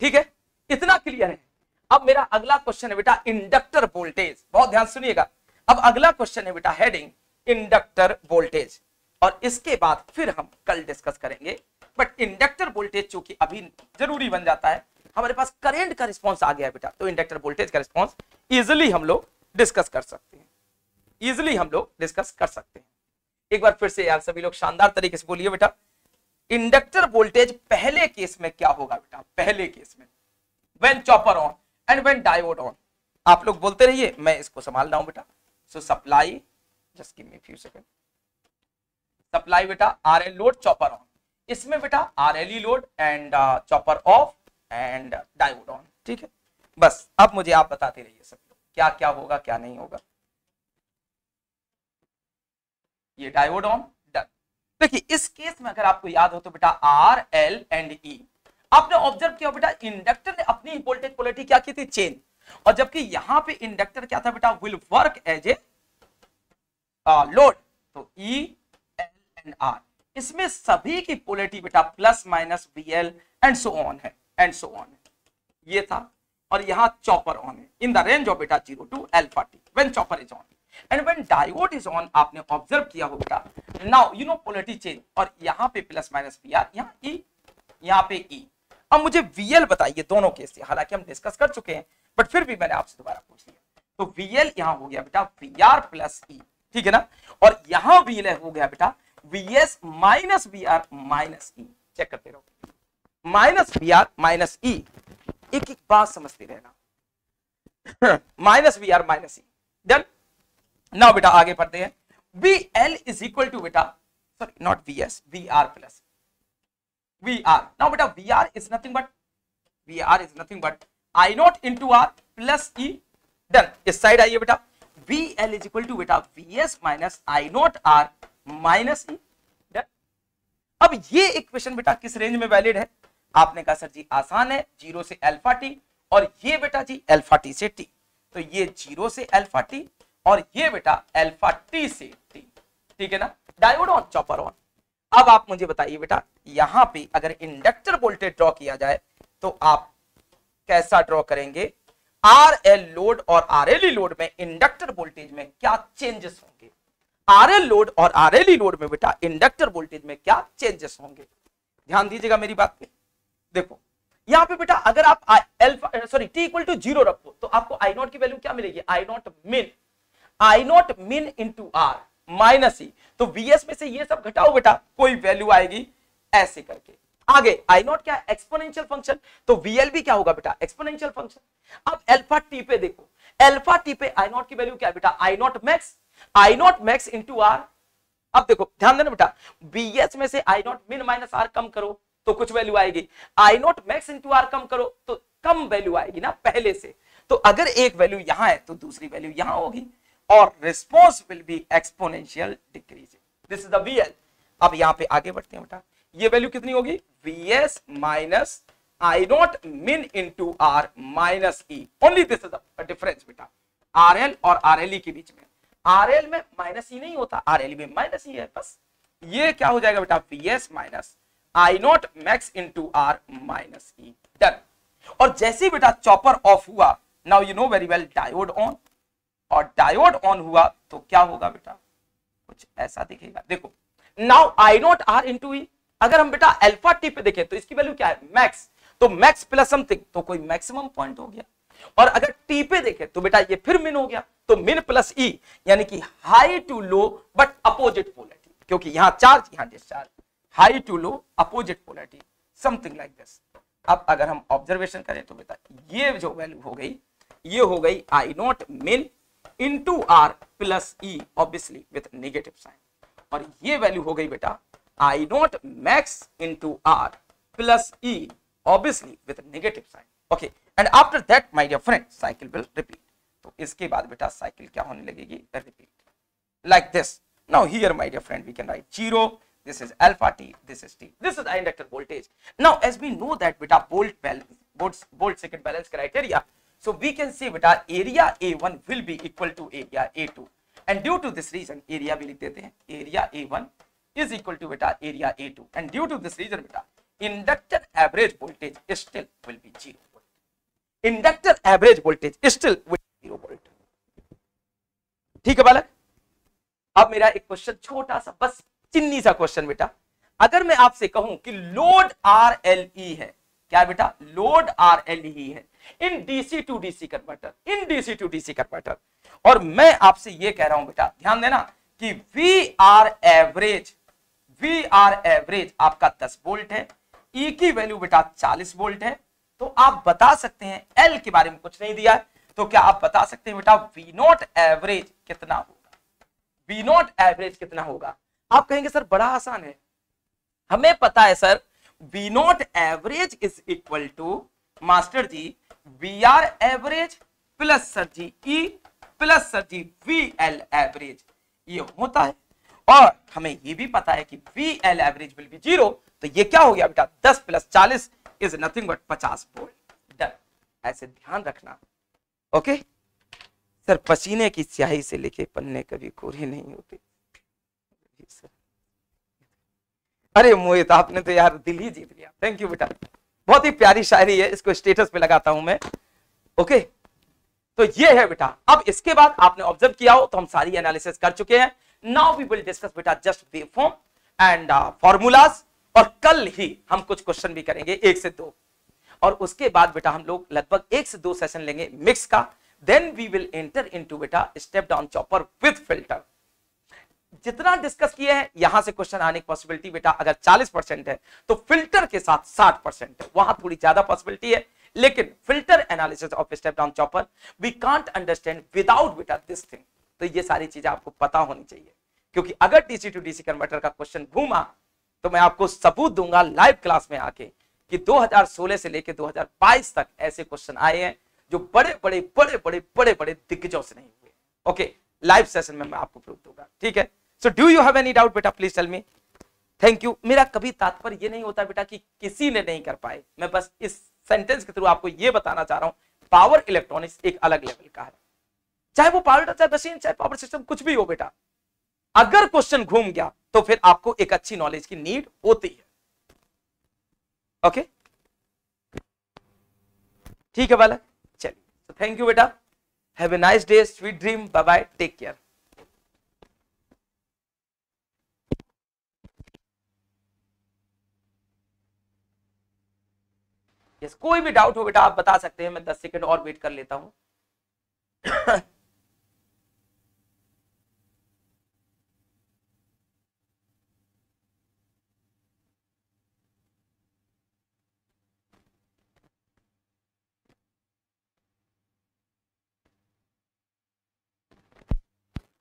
ठीक है? इतना क्लियर है। अब मेरा अगला क्वेश्चन है बेटा इंडक्टर वोल्टेज बहुत ध्यान सुनिएगा। अब अगला क्वेश्चन है बेटा हेडिंग इंडक्टर वोल्टेज और इसके बाद फिर हम कल डिस्कस करेंगे। बट इंडक्टर वोल्टेज चूँकि अभी ज़रूरी बन जाता है, हमारे पास करंट का रिस्पॉन्स आ गया बेटा। तो इंडक्टर वोल्टेज का रिस्पॉन्स इजिली हम लोग डिस्कस कर सकते हैं। इजिली हम लोग डिस्कस कर सकते हैं। एक बार फिर से यार सभी लोग शानदार तरीके से बोलिए बेटा। इंडक्टर वोल्टेज पहले केस में क्या होगा बेटा? पहले केस में। When chopper on and when diode on आप लोग बोलते रहिए, मैं इसको संभाल रहा हूँ बेटा। So supply just give me few second supply बेटा R L load chopper on इसमें बेटा R L E load and chopper off and diode on ठीक है? बस, अब मुझे आप बताते रहिए सब क्या क्या होगा, क्या नहीं होगा। ये डायोड ऑन डन देखिए, इस केस में अगर आपको याद हो तो बेटा आर एल एंड ई आपने ऑब्ज़र्व किया बेटा इंडक्टर ने अपनी वोल्टेज पोलरिटी क्या की थी? चेंज और जबकि यहाँ पे इंडक्टर क्या था बेटा? Will work as a load तो ई एल एंड आर इसमें सभी की पोलरिटी बेटा plus minus B L and so on है एंड सो ऑन है। ये था। और यहाँ चॉपर ऑन है। इन द रेंज ऑफ़ बेटा zero to alpha T when chopper is on and when diode is on आपने ऑब्ज़र्व किया हो बेटा। Now you know polarity change और यहाँ पे प्लस माइनस बी आर यहाँ ई यहाँ पे ई अब मुझे वीएल बताइए दोनों केस से। हालाँकि हम डिस्कस कर चुके हैं बट फिर भी मैंने आपसे दोबारा पूछ लिया। तो वीएल यहाँ हो गया बेटा वी आर प्लस ई ठीक है ना? और यहाँ वीएल हो गया बेटा VS minus V R minus E check करते रहो। Minus V R minus E एक एक बात समझते रहना। Minus V R minus E done now बेटा आगे पढ़ते हैं। V L is equal to बेटा sorry not V S V R plus V R now बेटा V R is nothing but V R is nothing but I not into R plus E done इस side आइए बेटा. V L is equal to बेटा V S minus I not R minus E done अब ये equation बेटा किस range में valid है? आपने कहा, सर जी, आसान है. ज़ीरो से अल्फ़ा टी और ये बेटा जी अल्फ़ा टी से टी तो ये ज़ीरो से अल्फ़ा टी और ये बेटा अल्फ़ा टी से टी ठीक है ना? डायोड ऑन चॉपर ऑन अब आप मुझे बताइए बेटा, यहाँ पे अगर इंडक्टर वोल्टेज ड्रॉ किया जाए तो आप कैसा ड्रॉ करेंगे? आर एल लोड और आर एल लोड में इंडक्टर वोल्टेज में क्या चेंजेस होंगे? आर एल लोड और आर एल लोड में बेटा इंडक्टर वोल्टेज में क्या चेंजेस होंगे? ध्यान दीजिएगा मेरी बात पे। देखो, यहाँ पे बेटा अगर आप alpha sorry T equal to zero रखो तो आपको आई नॉट की वैल्यू क्या मिलेगी? I not min I not min into R minus E तो वीएस में से ये सब घटाओ बेटा, कोई वैल्यू आएगी ऐसे करके। आगे आई नॉट क्या एक्सपोनेंशियल फ़ंक्शन तो वीएल भी क्या होगा बेटा? एक्सपोनेंशियल फ़ंक्शन अब एल्फा टी पे देखो। एल्फा टी पे आई नॉट की वैल्यू क्या बेटा? I not max I not max into R अब देखो, ध्यान देना बेटा। बीएस में से I not min minus R कम करो तो कुछ वैल्यू आएगी। I not max into R कम करो तो कम वैल्यू आएगी ना पहले से। तो अगर एक वैल्यू यहाँ है तो दूसरी वैल्यू यहाँ होगी। और response will be exponential decreasing this is the VL अब यहाँ पे आगे बढ़ते हैं बेटा। ये वैल्यू कितनी होगी? VS minus I not min into R minus E only this is difference बेटा। आर एल और आर एल ई के बीच में। आर एल में माइनस ई नहीं होता आर एल में माइनस ई है, बस। ये क्या हो जाएगा बेटा? V S minus I not max into R minus E done और जैसे बेटा चॉपर ऑफ़ हुआ now you know very well diode on और डायोड ऑन हुआ तो क्या होगा बेटा? कुछ ऐसा दिखेगा। देखो now I not R into E अगर हम बेटा अल्फ़ा टी पे देखें तो इसकी वैल्यू क्या है? मैक्स तो मैक्स प्लस समथिंग तो कोई मैक्सिमम पॉइंट हो गया। और अगर टी पे देखें तो बेटा ये फिर मिन हो गया। तो मिन प्लस ई यानी कि high to low but opposite polarity क्योंकि यहाँ चार्ज, यहाँ discharge high to low opposite polarity something like this अब अगर हम ऑब्जर्वेशन करें तो बेटा ये जो वैल्यू हो गई, ये हो गई I not min into R plus E obviously with negative sign और ये वैल्यू हो गई बेटा I not max into R plus E obviously with negative sign okay and after that my dear friend cycle will repeat तो इसके बाद बेटा cycle क्या होने लगेगी? Repeat like this now here my dear friend we can write zero this is alpha t. This is t. This is the inductor voltage. Now, as we know that beta bolt balance bolt bolt second balance criteria so we can say beta area a1 will be equal to area a2 and due to this reason area भी लिख देते हैं area a1 is equal to beta area a2 and due to this reason beta inductor average voltage still will be zero volt inductor average voltage still will be zero volt ठीक है बालक अब मेरा एक क्वेश्चन छोटा सा बस चिन्नी सा क्वेश्चन बेटा अगर मैं आपसे कहूँ कि लोड आर एल ई है क्या बेटा? लोड आर एल ही है। In DC to DC converter in DC to DC converter और मैं आपसे ये कह रहा हूँ बेटा, ध्यान देना कि V R average V R average आपका 10 वोल्ट है। ई e की वैल्यू बेटा 40 वोल्ट है। तो आप बता सकते हैं एल के बारे में कुछ नहीं दिया तो क्या आप बता सकते हैं बेटा वी नॉट एवरेज कितना होगा? वी नॉट एवरेज कितना होगा? आप कहेंगे, सर, बड़ा आसान है। हमें पता है, sir V not average is equal to master ji V R average plus sir ji E plus sir ji V L average ये होता है। और हमें ये भी पता है कि V L average will be zero तो ये क्या हो गया बेटा? दस प्लस चालीस इज़ नथिंग बट पचास वोल्ट डन ऐसे ध्यान रखना। ओके सर, पसीने की स्याही से लेके पन्ने कभी कोरे नहीं होते। अरे मोहित, आपने तो यार दिल ही जीत लिया। थैंक यू बेटा। बहुत ही प्यारी शायरी है, इसको स्टेटस पे लगाता हूँ मैं। ओके तो ये है बेटा। अब इसके बाद आपने ऑब्ज़र्व किया हो तो हम सारी एनालिसिस कर चुके हैं। नाउ वी विल डिस्कस बेटा just wave form and formulas और कल ही हम कुछ क्वेश्चन भी करेंगे, एक से दो। और उसके बाद बेटा हम लोग लगभग एक से दो सेशन लेंगे मिक्स का। Then we will enter into बेटा step down chopper with filter जितना डिस्कस किए हैं, यहाँ से क्वेश्चन आने की पॉसिबिलिटी बेटा अगर 40 परसेंट है तो फ़िल्टर के साथ 60 परसेंट है। वहाँ थोड़ी ज़्यादा पॉसिबिलिटी है, लेकिन filter analysis of step down chopper we can't understand without बेटा दिस थिंग तो ये सारी चीज़ें आपको पता होनी चाहिए। क्योंकि अगर डीसी टू डीसी कन्वर्टर का क्वेश्चन घूमा तो मैं आपको सबूत दूँगा लाइव क्लास में आके कि 2016 से लेकर 2022 तक ऐसे क्वेश्चन आए हैं, जो बड़े बड़े बड़े बड़े बड़े बड़े दिग्गजों से नहीं हुए। ओके लाइव सेशन में मैं आपको प्रूफ दूँगा ठीक है? So do you have any doubt बेटा? Please tell me thank you मेरा कभी तात्पर्य ये नहीं होता बेटा कि किसी ने नहीं कर पाए। मैं बस इस सेंटेंस के थ्रू आपको ये बताना चाह रहा हूँ पावर इलेक्ट्रॉनिक्स एक अलग लेवल का है। चाहे वो पावर चाहे मशीन चाहे पावर सिस्टम कुछ भी हो बेटा। अगर क्वेश्चन घूम गया तो फिर आपको एक अच्छी नॉलेज की नीड होती है। ओके ठीक है वाला चलिए। थैंक यू बेटा। Have a nice day sweet dream bye bye take care yes कोई भी डाउट हो बेटा, आप बता सकते हैं। मैं दस सेकंड और वेट कर लेता हूँ।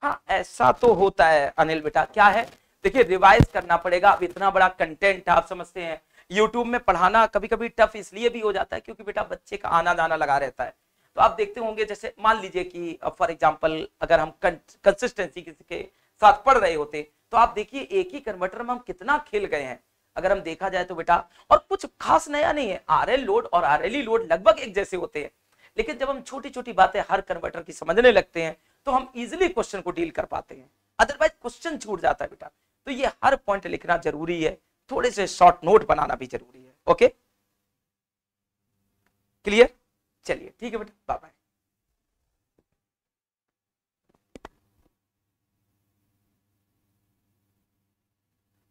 हाँ ऐसा तो होता है, अनिल बेटा। क्या है? देखिए रिवाइज करना पड़ेगा। अब इतना बड़ा कंटेंट आप समझते हैं। यूट्यूब में पढ़ाना कभी कभी टफ इसलिए भी हो जाता है क्योंकि बेटा बच्चे का आना जाना लगा रहता है। तो आप देखते होंगे, जैसे मान लीजिए कि फॉर एग्ज़ाम्पल अगर हम कंसिस्टेंसी किसी के साथ पढ़ रहे होते तो आप देखिए, एक ही कन्वर्टर में हम कितना खेल गए हैं। अगर हम देखा जाए तो बेटा, और कुछ खास नया नहीं है। आर एल लोड और आर लोड लगभग एक जैसे होते हैं। लेकिन जब हम छोटी छोटी बातें हर कन्वर्टर की समझने लगते हैं तो हम इजिली क्वेश्चन को डील कर पाते हैं। अदरवाइज़ क्वेश्चन छूट जाता है बेटा। तो ये हर पॉइंट लिखना ज़रूरी है। थोड़े से शॉर्ट नोट बनाना भी ज़रूरी है। ओके क्लियर चलिए, ठीक है बेटा। बाय बाय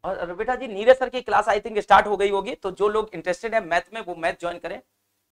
और बेटा जी, नीरज सर की क्लास आई थिंक स्टार्ट हो गई होगी तो जो लोग इंटरेस्टेड है मैथ में, वो मैथ ज्वाइन करें।